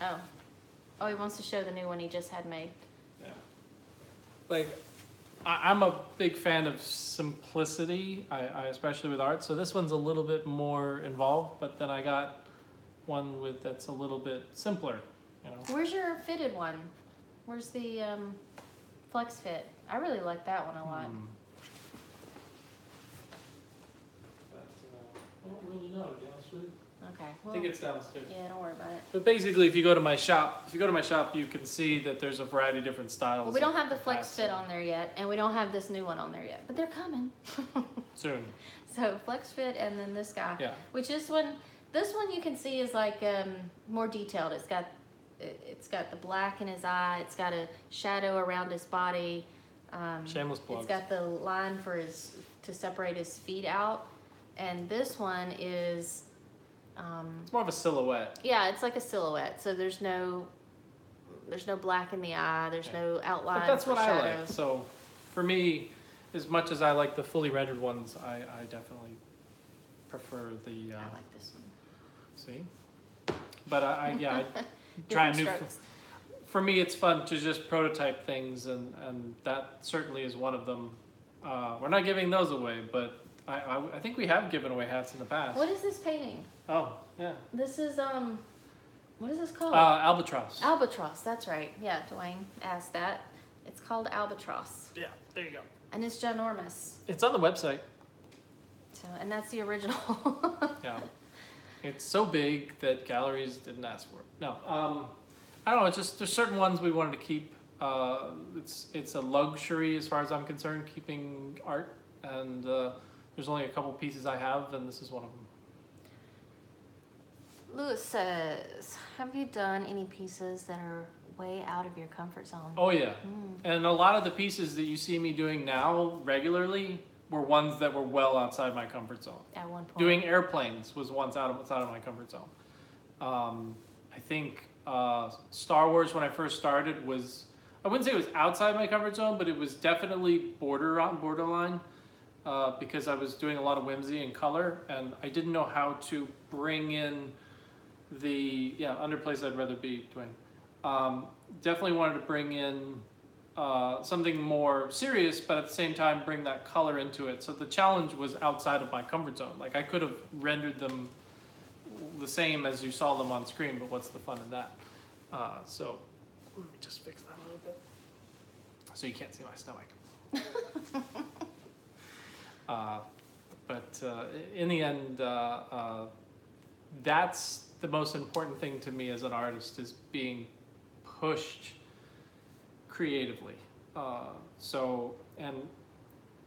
oh, oh! He wants to show the new one he just had made. Yeah. Like I, I'm a big fan of simplicity. I, I especially with art. So this one's a little bit more involved, but then I got one with that's a little bit simpler. You know. Where's your fitted one? Where's the um, flex fit? I really like that one a lot. Hmm. But, uh, I don't really know, to be honest with you. Okay. I Well, think it's downstairs. yeah, don't worry about it. But basically, if you go to my shop, if you go to my shop, you can see that there's a variety of different styles. Well, we don't have the flex fit on there yet, and we don't have this new one on there yet, but they're coming. soon. so flex fit, and then this guy. Yeah. Which this one, this one you can see is like um, more detailed. It's got, it- it's got the black in his eye. It's got a shadow around his body. Um, Shameless it's plug. got the line for his to separate his feet out, and this one is, um, It's more of a silhouette. yeah, it's like a silhouette. So there's no, there's no black in the eye. There's no outline. But that's what I like. So, for me, as much as I like the fully rendered ones, I, I definitely prefer the. Uh, I like this one. See, but I, I yeah, I try new. strokes. For me, it's fun to just prototype things, and and that certainly is one of them. Uh, we're not giving those away, but I, I I think we have given away hats in the past. What is this painting? Oh yeah, This is um, what is this called? uh, albatross. Albatross, that's right. Yeah, Dwayne asked that. It's called Albatross, yeah, there you go. and it's ginormous. It's on the website. So, and that's the original. Yeah. It's so big that galleries didn't ask for it. No, um, I don't know. It's just there's certain ones we wanted to keep. Uh, it's it's a luxury as far as I'm concerned, keeping art, and uh, there's only a couple pieces I have, and this is one of them. Lewis says, "Have you done any pieces that are way out of your comfort zone?" Oh yeah, Mm. and a lot of the pieces that you see me doing now regularly were ones that were well outside my comfort zone. At one point, Doing airplanes was once out of outside of my comfort zone. Um, I think uh, Star Wars when I first started was I wouldn't say it was outside my comfort zone, but it was definitely border on borderline uh, because I was doing a lot of whimsy and color, and I didn't know how to bring in the yeah under place I'd rather be doing. Um, definitely wanted to bring in uh, something more serious, but at the same time bring that color into it. So the challenge was outside of my comfort zone. Like I could have rendered them the same as you saw them on screen, but what's the fun in that? Uh, so let me just fix that a little bit, so you can't see my stomach. uh, but uh, in the end, uh, uh, that's the most important thing to me as an artist is being pushed creatively. Uh, so, and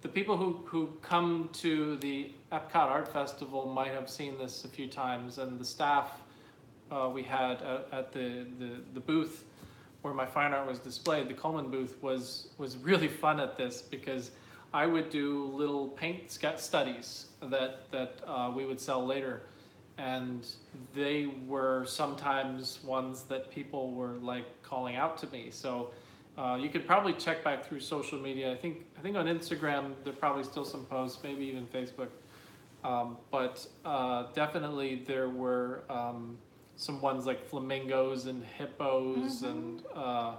the people who, who come to the Epcot Art Festival might have seen this a few times, and the staff uh, we had at, at the, the, the booth where my fine art was displayed, the Coleman booth, was, was really fun at this because I would do little paint studies that, that uh, we would sell later. And they were sometimes ones that people were like calling out to me. So uh, you could probably check back through social media. I think I think on Instagram there are probably still some posts, maybe even Facebook. Um, but uh, definitely there were um, some ones like flamingos and hippos Mhm. and uh,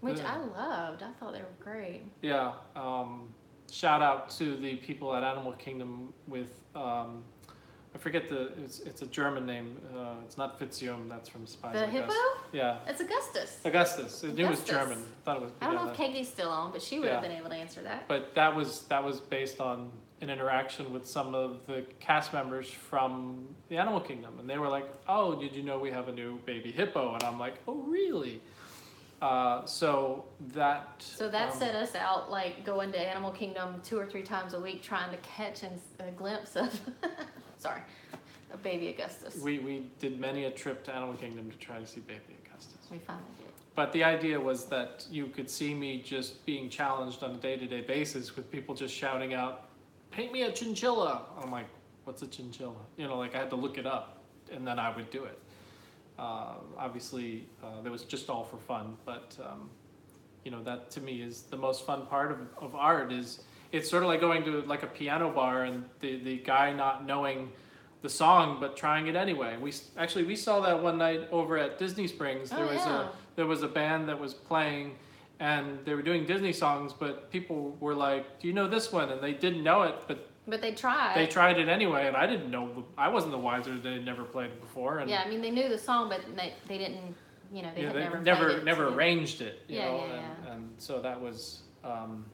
Which. I loved. I thought they were great. yeah. Um, shout out to the people at Animal Kingdom with um, I forget the it's it's a German name. Uh, it's not Fitzium. That's from Spies. The hippo? Yeah, It's Augustus. Augustus. I knew it was Augustus. German. I thought it was. I don't yeah, know if that- Katie's still on, but she would have Yeah. been able to answer that. But that was that was based on an interaction with some of the cast members from the Animal Kingdom, and they were like, "Oh, did you know we have a new baby hippo?" And I'm like, "Oh, really?" Uh, so that So that um, set us out like going to Animal Kingdom two or three times a week, trying to catch an, a glimpse of, sorry, a baby Augustus. we we did many a trip to Animal Kingdom to try to see baby Augustus. We finally did. But the idea was that you could see me just being challenged on a day-to-day basis with people just shouting out, "Paint me a chinchilla." I'm like, "What's a chinchilla?" You know, like I had to look it up, and then I would do it. Uh, obviously, uh, that was just all for fun, but um, you know that to me is the most fun part of, of art. Is it's sort of like going to like a piano bar and the the guy not knowing the song but trying it anyway. We actually we saw that one night over at Disney Springs. There Oh, was yeah. a there was a band that was playing and they were doing Disney songs, but people were like, "Do you know this one?" And they didn't know it, but But they tried. they tried it anyway, and I didn't know. I wasn't the wiser. They had never played it before, and yeah, I mean, they knew the song, but they, they didn't, you know, they yeah, had they never never it, never arranged it. You Yeah, know, yeah, and, yeah. and so that was. Um,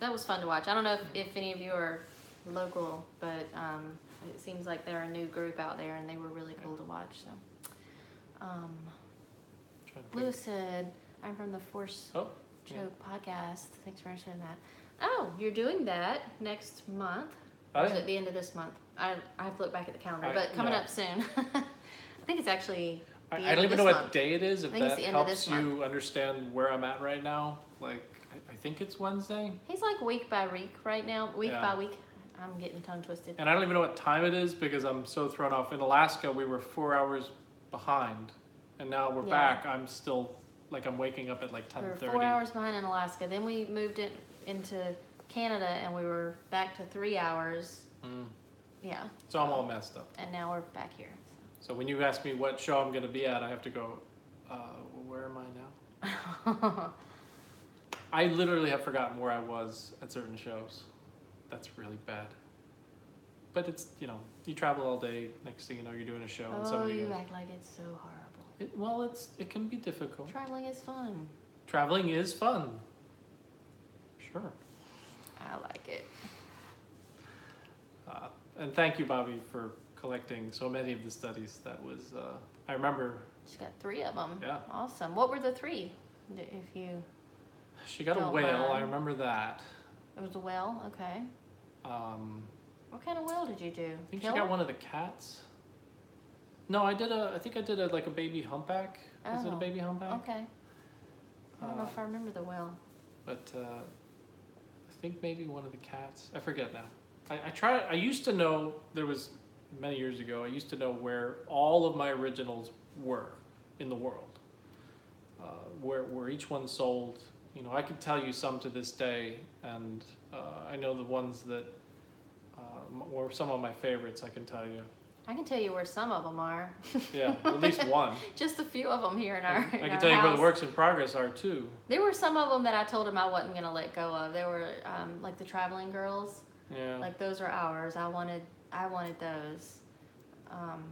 That was fun to watch. I don't know if, if any of you are local, but um, it seems like they're a new group out there, and they were really cool to watch. So, um. Lewis said, "I'm from the Force Oh, yeah. Choke podcast. Thanks for mentioning that. Oh, you're doing that next month. Oh, yeah. at the end of this month? I, I have to look back at the calendar, I- but coming no. up soon. I think it's actually I, I don't even know this what day it is. If I think it's that the end of helps you understand where I'm at right now, like I, I think it's Wednesday, he's like week by week right now. Week Yeah. by week. I'm getting tongue twisted. and I don't even know what time it is because I'm so thrown off. In Alaska, we were four hours behind, and now we're Yeah. back. I'm still like I'm waking up at like ten We were thirty. four hours behind in Alaska. Then we moved it into Canada, and we were back to three hours. Mm. Yeah, So I'm all messed up. and now we're back here. So when you ask me what show I'm gonna be at, I have to go. Uh, where am I now? I literally have forgotten where I was at certain shows. That's really bad. But it's you know you travel all day. Next thing you know, you're doing a show and oh, somebody you goes. act like it's so horrible. It, well, it's it can be difficult. Traveling is fun. Traveling is fun. Sure. I like it. Uh, and thank you, Bobby, for collecting so many of the studies. That was uh, I remember She's got three of them. Yeah. Awesome. What were the three? If you, she got a Don't whale. I mind. remember that. it was a whale. Okay. Um, What kind of whale did you do? I think she got one of the cats. No, I did a. I think I did a like a baby humpback. Is it a Oh, baby humpback? Okay. I don't know Uh, if I remember the whale. But uh, I think maybe one of the cats. I forget now. I, I try. I used to know there was many years ago. I used to know where all of my originals were in the world. Uh, where where each one sold. You know, I could tell you some to this day, and uh, I know the ones that uh, m- were some of my favorites. I can tell you. I can tell you where some of them are. Yeah, at least one. Just a few of them here in our. I in can our tell you where the works in progress are too. There were some of them that I told him I wasn't gonna let go of. There were um, like the traveling girls. Yeah. Like those are ours. I wanted. I wanted those. Um,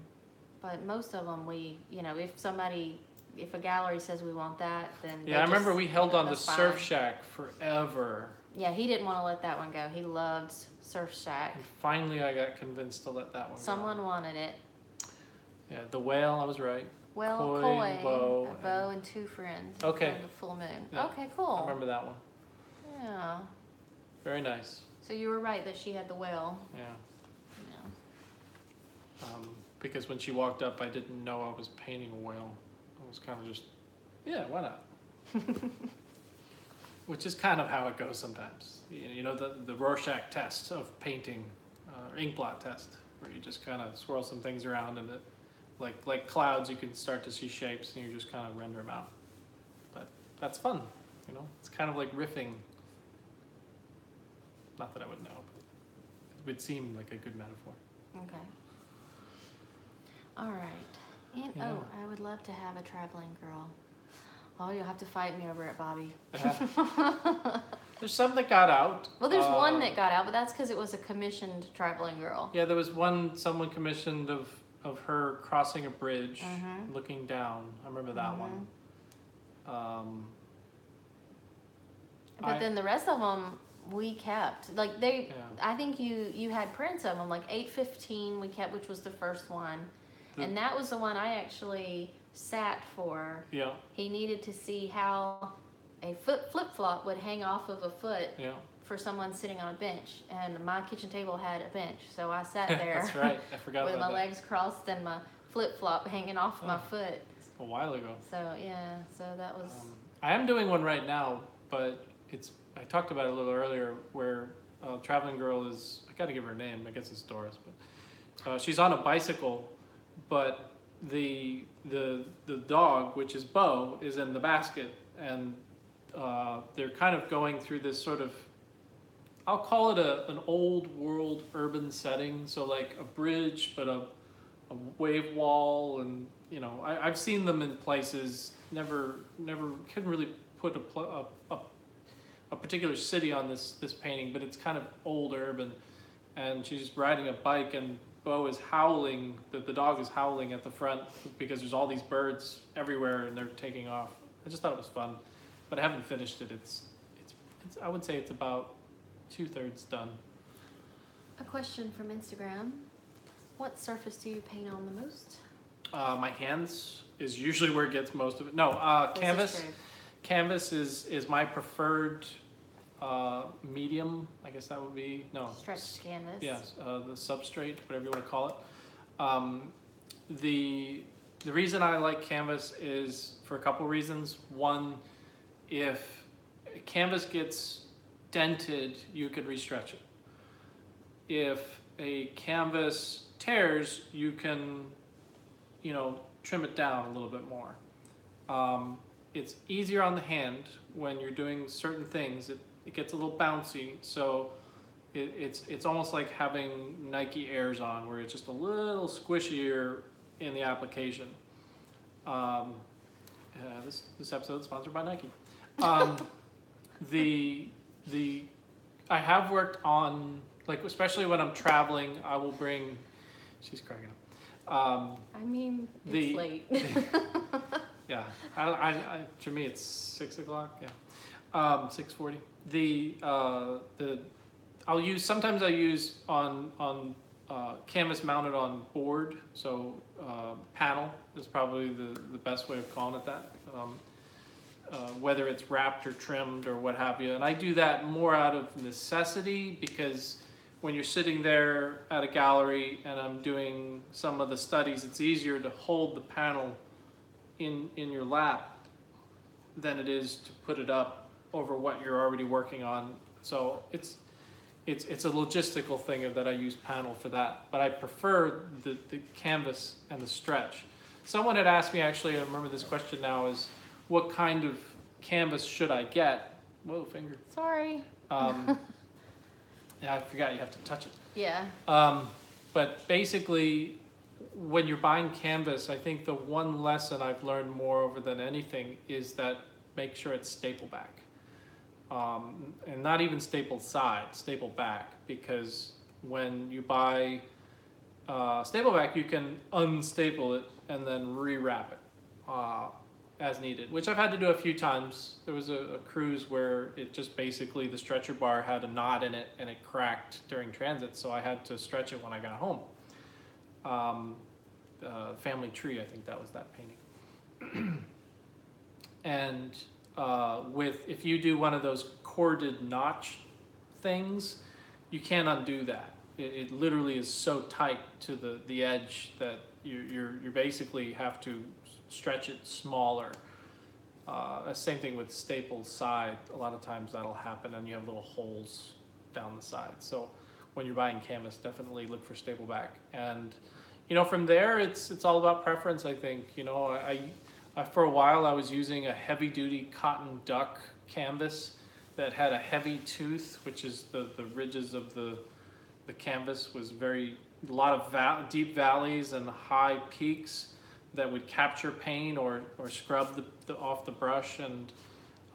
but most of them, we, you know, if somebody, if a gallery says we want that, then they Yeah, I remember just- we held on to that's Surf fine. Shack forever. Yeah, he didn't want to let that one go. He loved Surf Shack. And finally, I got convinced to let that one Someone wanted it. Yeah, the whale, I was right. Well, Koi, Koi, Beau, a Beau, and two friends. Okay. The full moon. Yeah, Okay, I cool. remember that one. Yeah. Very nice. So you were right that she had the whale. Yeah. Yeah. Um, because when she walked up, I didn't know I was painting a whale. Was kind of just, yeah, why not? Which is kind of how it goes sometimes. You know, the, the Rorschach test of painting, uh, ink blot test, where you just kind of swirl some things around and it, like, like clouds, you can start to see shapes and you just kind of render them out. But that's fun, you know? It's kind of like riffing. Not that I would know, but it would seem like a good metaphor. Okay. All right. And Yeah. oh, I would love to have a traveling girl. Oh, you'll have to fight me over it, Bobby. There's some that got out. Well, there's one that got out, but that's because it was a commissioned traveling girl. Yeah, there was one someone commissioned of of her crossing a bridge, Mhm. looking down. I remember that one. Um, But I- then the rest of them we kept. Like they, yeah, I think you you had prints of them. Like eight fifteen we kept, which was the first one, and that was the one I actually sat for. yeah, He needed to see how a foot flip flop would hang off of a foot yeah. for someone sitting on a bench, and my kitchen table had a bench, so I sat there That's right. I forgot with my about that. legs crossed and my flip flop hanging off my Oh. foot. A while ago. So yeah, so that was Um, I am doing one right now, but it's I talked about it a little earlier where a traveling girl is I got to give her a name. I guess it's Doris, but uh, she's on a bicycle, but the the the dog, which is Bo, is in the basket, and uh, they're kind of going through this sort of I'll call it a an old world urban setting. So like a bridge, but a a wave wall, and you know I, I've seen them in places. Never never couldn't really put a, a a particular city on this this painting, but it's kind of old urban, and she's riding a bike, and Bo is howling. The, the dog is howling at the front because there's all these birds everywhere, and they're taking off. I just thought it was fun, but I haven't finished it. It's it's, it's I would say it's about two thirds done. a question from Instagram. What surface do you paint on the most? Uh, my hands is usually where it gets most of it. No, uh, is canvas. Canvas is is my preferred uh, medium. I guess that would be no Stretched canvas. Yes, uh, the substrate, whatever you want to call it. Um, the the reason I like canvas is for a couple reasons. One, if canvas gets dented, you could restretch it. If a canvas tears, you can, you know, trim it down a little bit more. Um, it's easier on the hand when you're doing certain things. It, it gets a little bouncy, so it, it's it's almost like having Nike Airs on, where it's just a little squishier in the application. Um, uh, this this episode is sponsored by Nike. Um, the the I have worked on like especially when I'm traveling, I will bring. She's cracking up. Um, I mean, it's The- late. yeah, I, I, I, to me it's six o'clock. Yeah, um, six forty. The uh, the I'll use sometimes I use on on uh, canvas mounted on board. So uh, panel is probably the the best way of calling it that. Um, uh, whether it's wrapped or trimmed or what have you, and I do that more out of necessity because when you're sitting there at a gallery and I'm doing some of the studies, it's easier to hold the panel in in your lap than it is to put it up over what you're already working on. So it's it's it's a logistical thing that I use panel for that, but I prefer the, the canvas and the stretch. Someone had asked me actually, I remember this question now is what kind of canvas should I get? Whoa, finger. Sorry. Um, yeah, I forgot you have to touch it. Yeah. Um, but basically, when you're buying canvas, I think the one lesson I've learned more over than anything is that make sure it's staple back. Um, and not even staple side, staple back, because when you buy uh, staple back, you can unstaple it and then rewrap it uh, as needed, which I've had to do a few times. There was a, a cruise where it just basically the stretcher bar had a knot in it and it cracked during transit, so I had to stretch it when I got home. Um, uh, family tree. I think that was that painting. and uh, with if you do one of those corded notch things, you can't undo that. It, it literally is so tight to the, the edge that you you're, you basically have to stretch it smaller. Uh, same thing with staple side. A lot of times that'll happen, and you have little holes down the side. So when you're buying canvas, definitely look for staple back. And you know, from there, it's it's all about preference. I think you know, I, I for a while I was using a heavy duty cotton duck canvas that had a heavy tooth, which is the the ridges of the the canvas was very a lot of val- deep valleys and high peaks that would capture paint or, or scrub the, the off the brush and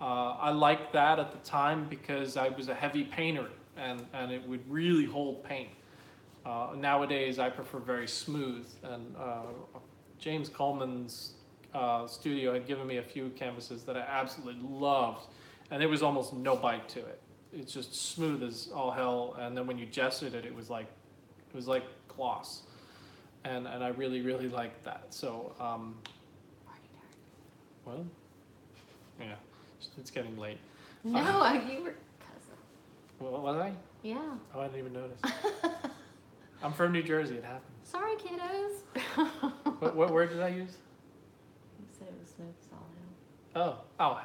uh, I liked that at the time because I was a heavy painter and, and it would really hold paint. Uh, nowadays I prefer very smooth and uh, James Coleman's uh, studio had given me a few canvases that I absolutely loved and there was almost no bite to it. It's just smooth as all hell and then when you gestured it it was like it was like gloss and and I really really liked that. So um, well, yeah, it's- it's getting late. No, Uh, you were cousin. What was I? Yeah. Oh, I didn't even notice. I'm from New Jersey. It happens. Sorry, kiddos. What, what word did I use? You said it was smooth as all Oh, oh,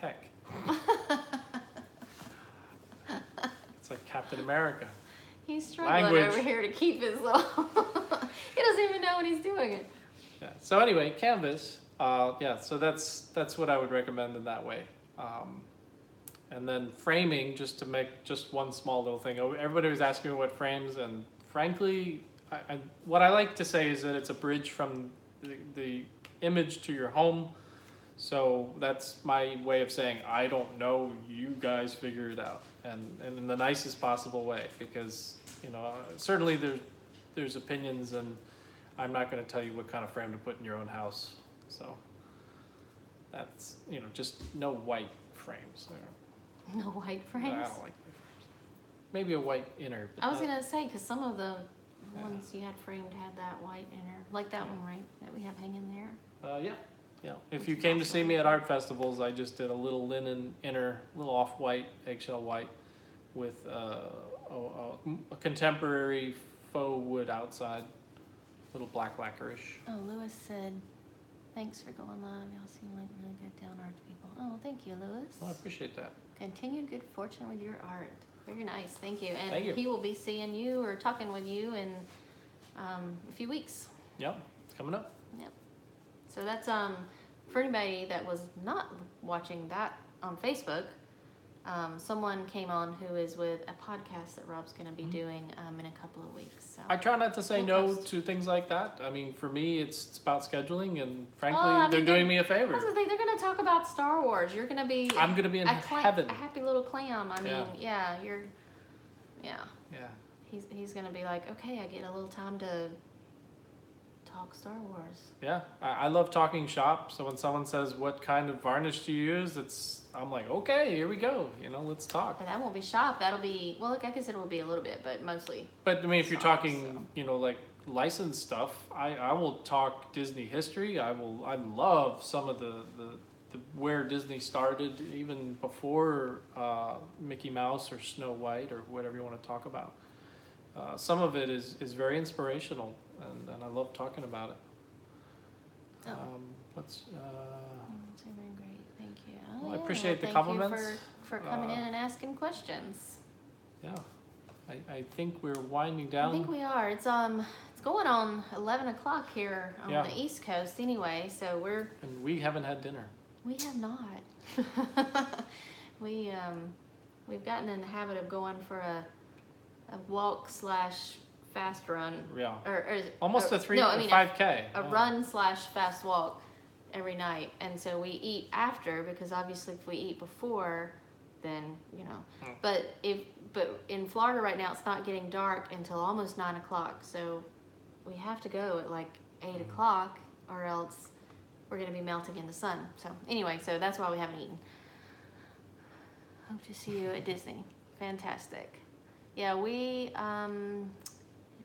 heck! It's like Captain America. He's struggling Language. over here to keep his little. he doesn't even know when he's doing it. Yeah. So anyway, canvas. Uh, yeah. So that's that's what I would recommend in that way. Um, and then framing, just to make just one small little thing. Oh, Everybody was asking me what frames, and frankly, I, I, what I like to say is that it's a bridge from the, the image to your home. So that's my way of saying I don't know. You guys figure it out, and, and in the nicest possible way, because you know certainly there's there's opinions, and I'm not going to tell you what kind of frame to put in your own house. So that's you know just no white frames. There. No white frames. I don't like white frames. Maybe a white inner. but I was not- gonna say because some of the Yeah. ones you had framed had that white inner, like that one, right? That we have hanging there. Uh, yeah, yeah. If you came to see me at art festivals, I just did a little linen inner, little off-white, eggshell white, with uh, a, a, a contemporary faux wood outside, little black lacquerish. Oh, Lewis said, "Thanks for going live. Y'all seem like really good down art people." Oh, thank you, Lewis. Well, I appreciate that. Continued good fortune with your art. Very nice. Thank you. And Thank you. he will be seeing you or talking with you in um, a few weeks. Yep, it's coming up. So that's um for anybody that was not watching that on Facebook. Um, someone came on who is with a podcast that Rob's going to be Mhm. doing um, in a couple of weeks. So. I try not to say no post. to things like that. I mean, for me, it's, it's about scheduling, and frankly, Well, they're mean, doing me a favor. gonna say they're going to talk about Star Wars. You're going to be I'm gonna be in a, cla- heaven. a happy little clam. I mean, Yeah. yeah, you're, yeah. Yeah. He's he's going to be like, okay, I get a little time to talk Star Wars. Yeah, I, I love talking shop. So when someone says, "What kind of varnish do you use?" It's I'm like, "Okay, here we go. You know, let's talk." But that won't be shop. That'll be well. Look, I guess it will be a little bit, but mostly. But I mean, if you're Shop, talking, you know, like licensed stuff, I I will talk Disney history. I will. I love some of the the. the where Disney started, even before uh, Mickey Mouse or Snow White or whatever you want to talk about. Uh, some of it is, is very inspirational, and, and I love talking about it. Oh. Um, what's uh, Oh, that's great. Thank you. Oh, Well, I yeah, appreciate the thank you compliments. for, for coming in Uh, and asking questions. Yeah, I, I think we're winding down I down. think we are. It's um, it's going on eleven o'clock here on Yeah. the East Coast anyway. So we're and we haven't had dinner. we have not. we um, we've gotten in the habit of going for a a walk slash fast run. Yeah, or, or almost or- a three, No, I mean a five k. a run slash fast walk every night. And so we eat after because obviously if we eat before then you know. Hmm. but if but in florida right now it's not getting dark until almost nine o'clock. So we have to go at like eight Hmm. o'clock or else we're going to be melting in the sun. So anyway so that's why we haven't eaten. Hope to see you at disney. Fantastic. Yeah we um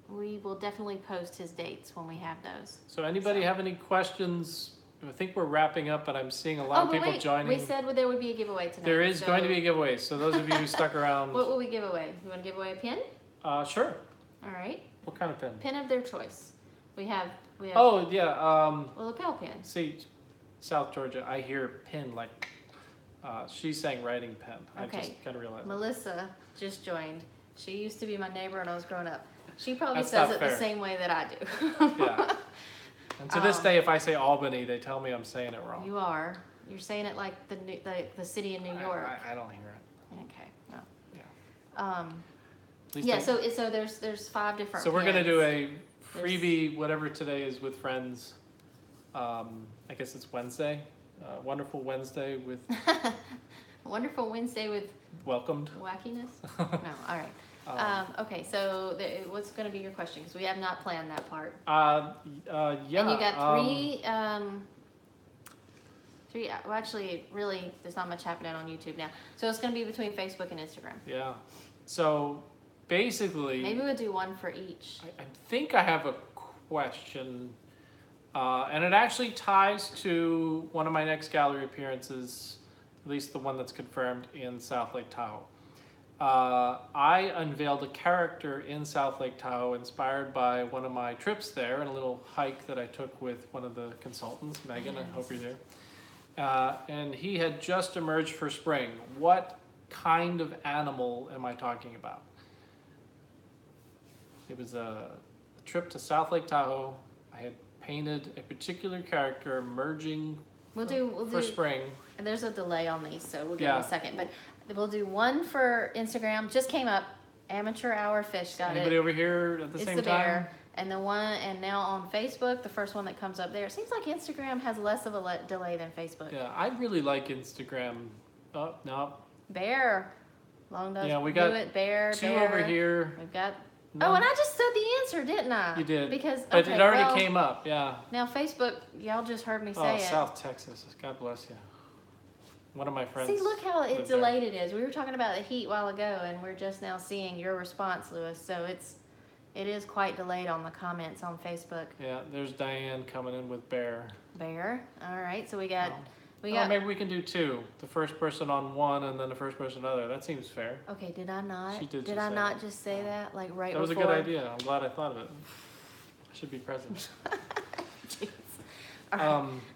we will definitely post his dates when we have those. So anybody So- have any questions? I think we're wrapping up, but I'm seeing a lot Oh, of people wait, joining. we said there would be a giveaway tonight. There is going to be a giveaway, so those of you who stuck around, What will we give away? You want to give away a pin? uh, sure. All right, What kind of pin? pin of their choice. We have we have Oh, yeah, um, well, lapel pin. see, South Georgia, I hear pen like, uh, she's saying writing pen. I Okay. just gotta realize. Melissa just joined. She used to be my neighbor when I was growing up. She probably That's says not it the same way that I do. Yeah. And to this Um, day, if I say Albany, they tell me I'm saying it wrong. You are. You're saying it like the new, the, the city in New I- York. I, I don't hear it. Okay. No. Yeah. Um, At least yeah. So so there's there's five different. So we're gonna do a freebie, whatever today is with friends. Um, I guess it's Wednesday, uh, wonderful Wednesday with Wonderful Wednesday with welcomed. wackiness. no. All right. Um, Um, okay. So the, what's going to be your question? Because we have not planned that part. uh, uh, yeah. and you got um, three. Um, three. Well, actually, really, there's not much happening on YouTube now. So it's going to be between Facebook and Instagram. Yeah. So basically, Maybe we'll do one for each. I, I think I have a question, uh, and it actually ties to one of my next gallery appearances, at least the one that's confirmed in South Lake Tahoe. Uh, I unveiled a character in South Lake Tahoe inspired by one of my trips there and a little hike that I took with one of the consultants, Megan. I hope you're there. Uh, and he had just emerged for spring. What kind of animal am I talking about? It was a trip to South Lake Tahoe. I had painted a particular character emerging We'll do. We'll for do. spring. And there's a delay on these, so we'll give it a second. But we'll do one for Instagram. Just came up. Amateur hour fish got Anybody it. over here at the It's same the time? bear. And the one, and now on Facebook, the first one that comes up there. It seems like Instagram has less of a le- delay than Facebook. Yeah, I really like Instagram. Oh, no, Bear, long nose, Yeah, we do got it. Bear, two bear. over here. We've got. No, Oh, and I just said the answer, didn't I? You did. Because but it already well, came up. Yeah. Now Facebook, y'all just heard me oh, say Oh, it. South Texas. God bless you. One of my friends. See, look how it live there. delayed it is. We were talking about the heat while ago, and we're just now seeing your response, Lewis. So it's, it is quite delayed on the comments on Facebook. Yeah, there's Diane coming in with bear. Bear. All right, so we got, Oh. we Oh, got. maybe we can do two. The first person on one and then the first person on the other. That seems fair. Okay, did I not? She did Did I not that. just say that like right That was a good idea. I'm glad I thought of it. I should be present. Jeez. Um,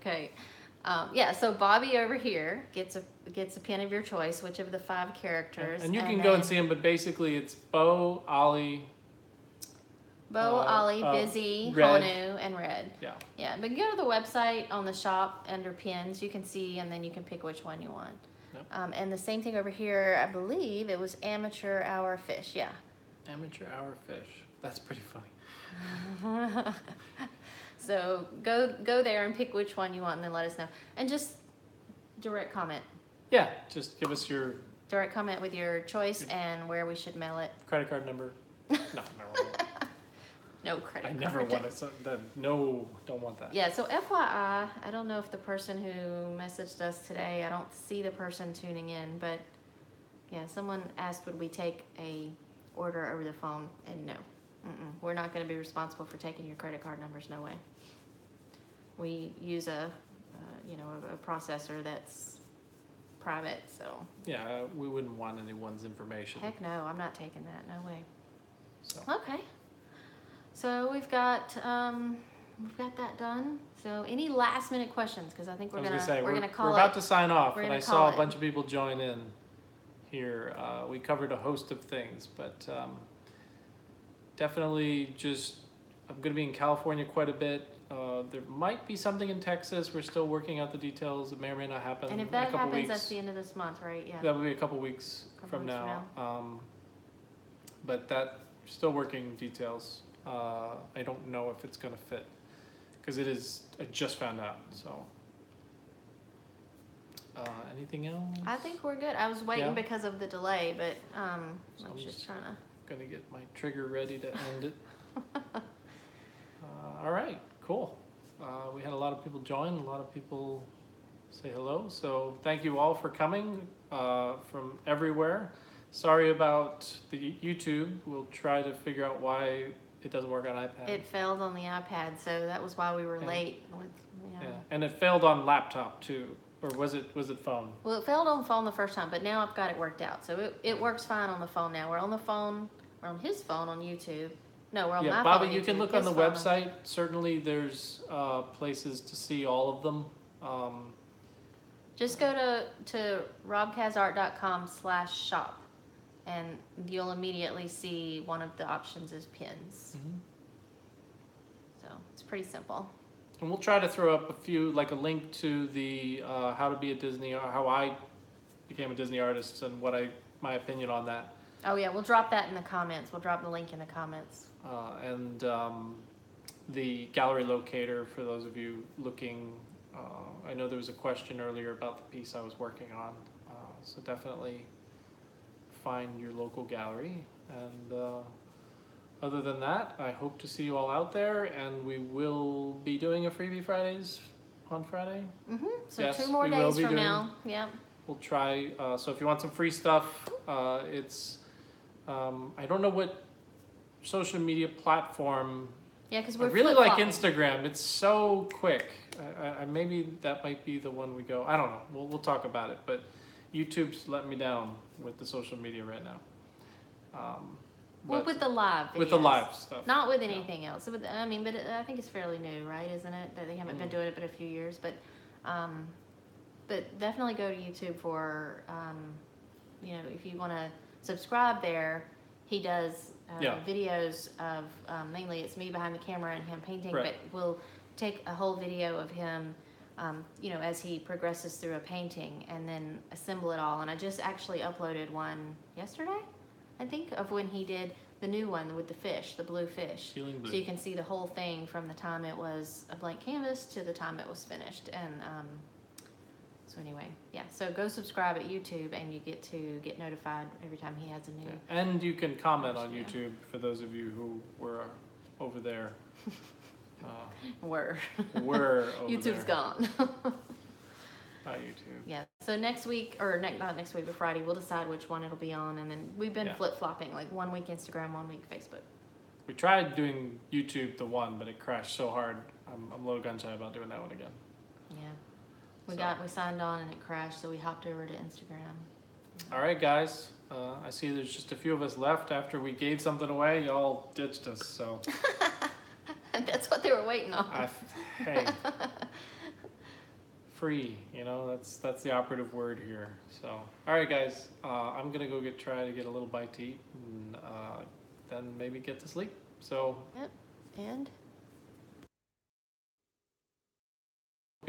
Okay. Um, yeah, so Bobby over here gets a gets a pin of your choice, which of the five characters. and you can go and see him, but basically it's Beau, Ollie, Beau, uh, Ollie, uh, Busy, Red. Honu, and Red. yeah. Yeah, but go to the website on the shop under pins. You can see, and then you can pick which one you want. Yep. Um, and the same thing over here. I believe it was amateur hour fish. Yeah. Amateur hour fish. That's pretty funny. so go go there and pick which one you want, and then let us know. And just direct comment. Yeah, just give us your Direct comment with your choice and where we should mail it. credit card number. No, no, No credit. I never want it. So, that, no, don't want that. Yeah, so FYI, I don't know if the person who messaged us today, I don't see the person tuning in, but yeah, someone asked would we take a order over the phone, and no. Mm-mm, we're not gonna be responsible for taking your credit card numbers, no way. We use a, uh, you know, a, a processor that's private, so Yeah, uh, we wouldn't want anyone's information. heck no, I'm not taking that, no way. So. Okay. So we've got, um, we've got that done. So any last minute questions? Cause I think I we're was gonna, gonna say, we're we're, gonna we're call about it. to sign off, we're and gonna I saw call a it. bunch of people join in here. Uh, we covered a host of things, but um, definitely just, I'm gonna be in California quite a bit. Uh, there might be something in Texas. We're still working out the details. It may or may not happen And if in a that couple happens, weeks. that's the end of this month, right? Yeah. That would be a couple weeks Couple from weeks from now. Um, but that, still working details. Uh, I don't know if it's gonna fit, cause it is, I just found out, so. Uh, anything else? I think we're good. I was waiting Yeah. because of the delay, but, um, So I'm just just- trying to. Gonna get my trigger ready to end it. Uh, all right, cool. Uh, we had a lot of people join, a lot of people say hello, so thank you all for coming, uh, from everywhere. sorry about the YouTube. We'll try to figure out why it doesn't work on iPad. It failed on the iPad, so that was why we were Yeah. late with, you know. yeah, and it failed on laptop too, or was it was it phone? Well, it failed on phone the first time, but now I've got it worked out. So it, it works fine on the phone now. We're on the phone, we're on his phone on YouTube. No, we're on yeah, my Bobby, phone. you can look on his the phone website. Certainly, there's uh, places to see all of them. Um, Just go to, to robkazart.com slash shop and you'll immediately see one of the options is pins. So it's pretty simple. And we'll try to throw up a few, like a link to the uh, how to be a Disney, or how I became a Disney artist, and what I my opinion on that. Oh yeah, we'll drop that in the comments. We'll drop the link in the comments. Uh, and um, the gallery locator for those of you looking. Uh, I know there was a question earlier about the piece I was working on, uh, so definitely find your local gallery. And uh, other than that, I hope to see you all out there, and we will be doing a freebie Fridays on Friday. Mm-hmm. So Yes, two more we will days be from doing- now. Yep. We'll try. Uh, so if you want some free stuff, uh, it's um, I don't know what social media platform Yeah, because we're really like flip-flopping. Instagram. It's so quick. I, I, I maybe that might be the one we go. I don't know. We'll we'll talk about it. But YouTube's letting me down with the social media right now. Um, Well, but with the live. with the live stuff. Not with anything else. But I mean, but it, I think it's fairly new, right? Isn't it? That they haven't been Mhm. doing it but a few years. But, um, but definitely go to YouTube for, um, you know, if you want to subscribe there. He does uh, Yeah. videos of um, mainly it's me behind the camera and him painting, Right. but we'll take a whole video of him. Um, you know, as he progresses through a painting and then assemble it all. And I just actually uploaded one yesterday, I think, of when he did the new one with the fish, the blue fish. Healing So blue. you can see the whole thing from the time it was a blank canvas to the time it was finished. And um, so anyway, yeah. So go subscribe at YouTube, and you get to get notified every time he has a new. Yeah. And you can comment on Yeah. YouTube for those of you who were over there. Uh, were over YouTube's there. gone. Not YouTube. yeah. So next week, or ne- not next week, but Friday, we'll decide which one it'll be on, and then we've been Yeah. flip flopping, like one week Instagram, one week Facebook. We tried doing YouTube the one, but it crashed so hard. I'm, I'm a little gun shy about doing that one again. We So- got we signed on and it crashed, so we hopped over to Instagram. All right, guys. Uh, I see there's just a few of us left after we gave something away. Y'all ditched us, so That's what they were waiting on. I, hey, free. You know that's that's the operative word here. So, all right, guys. Uh, I'm gonna go get try to get a little bite to eat, and uh, then maybe get to sleep. So, and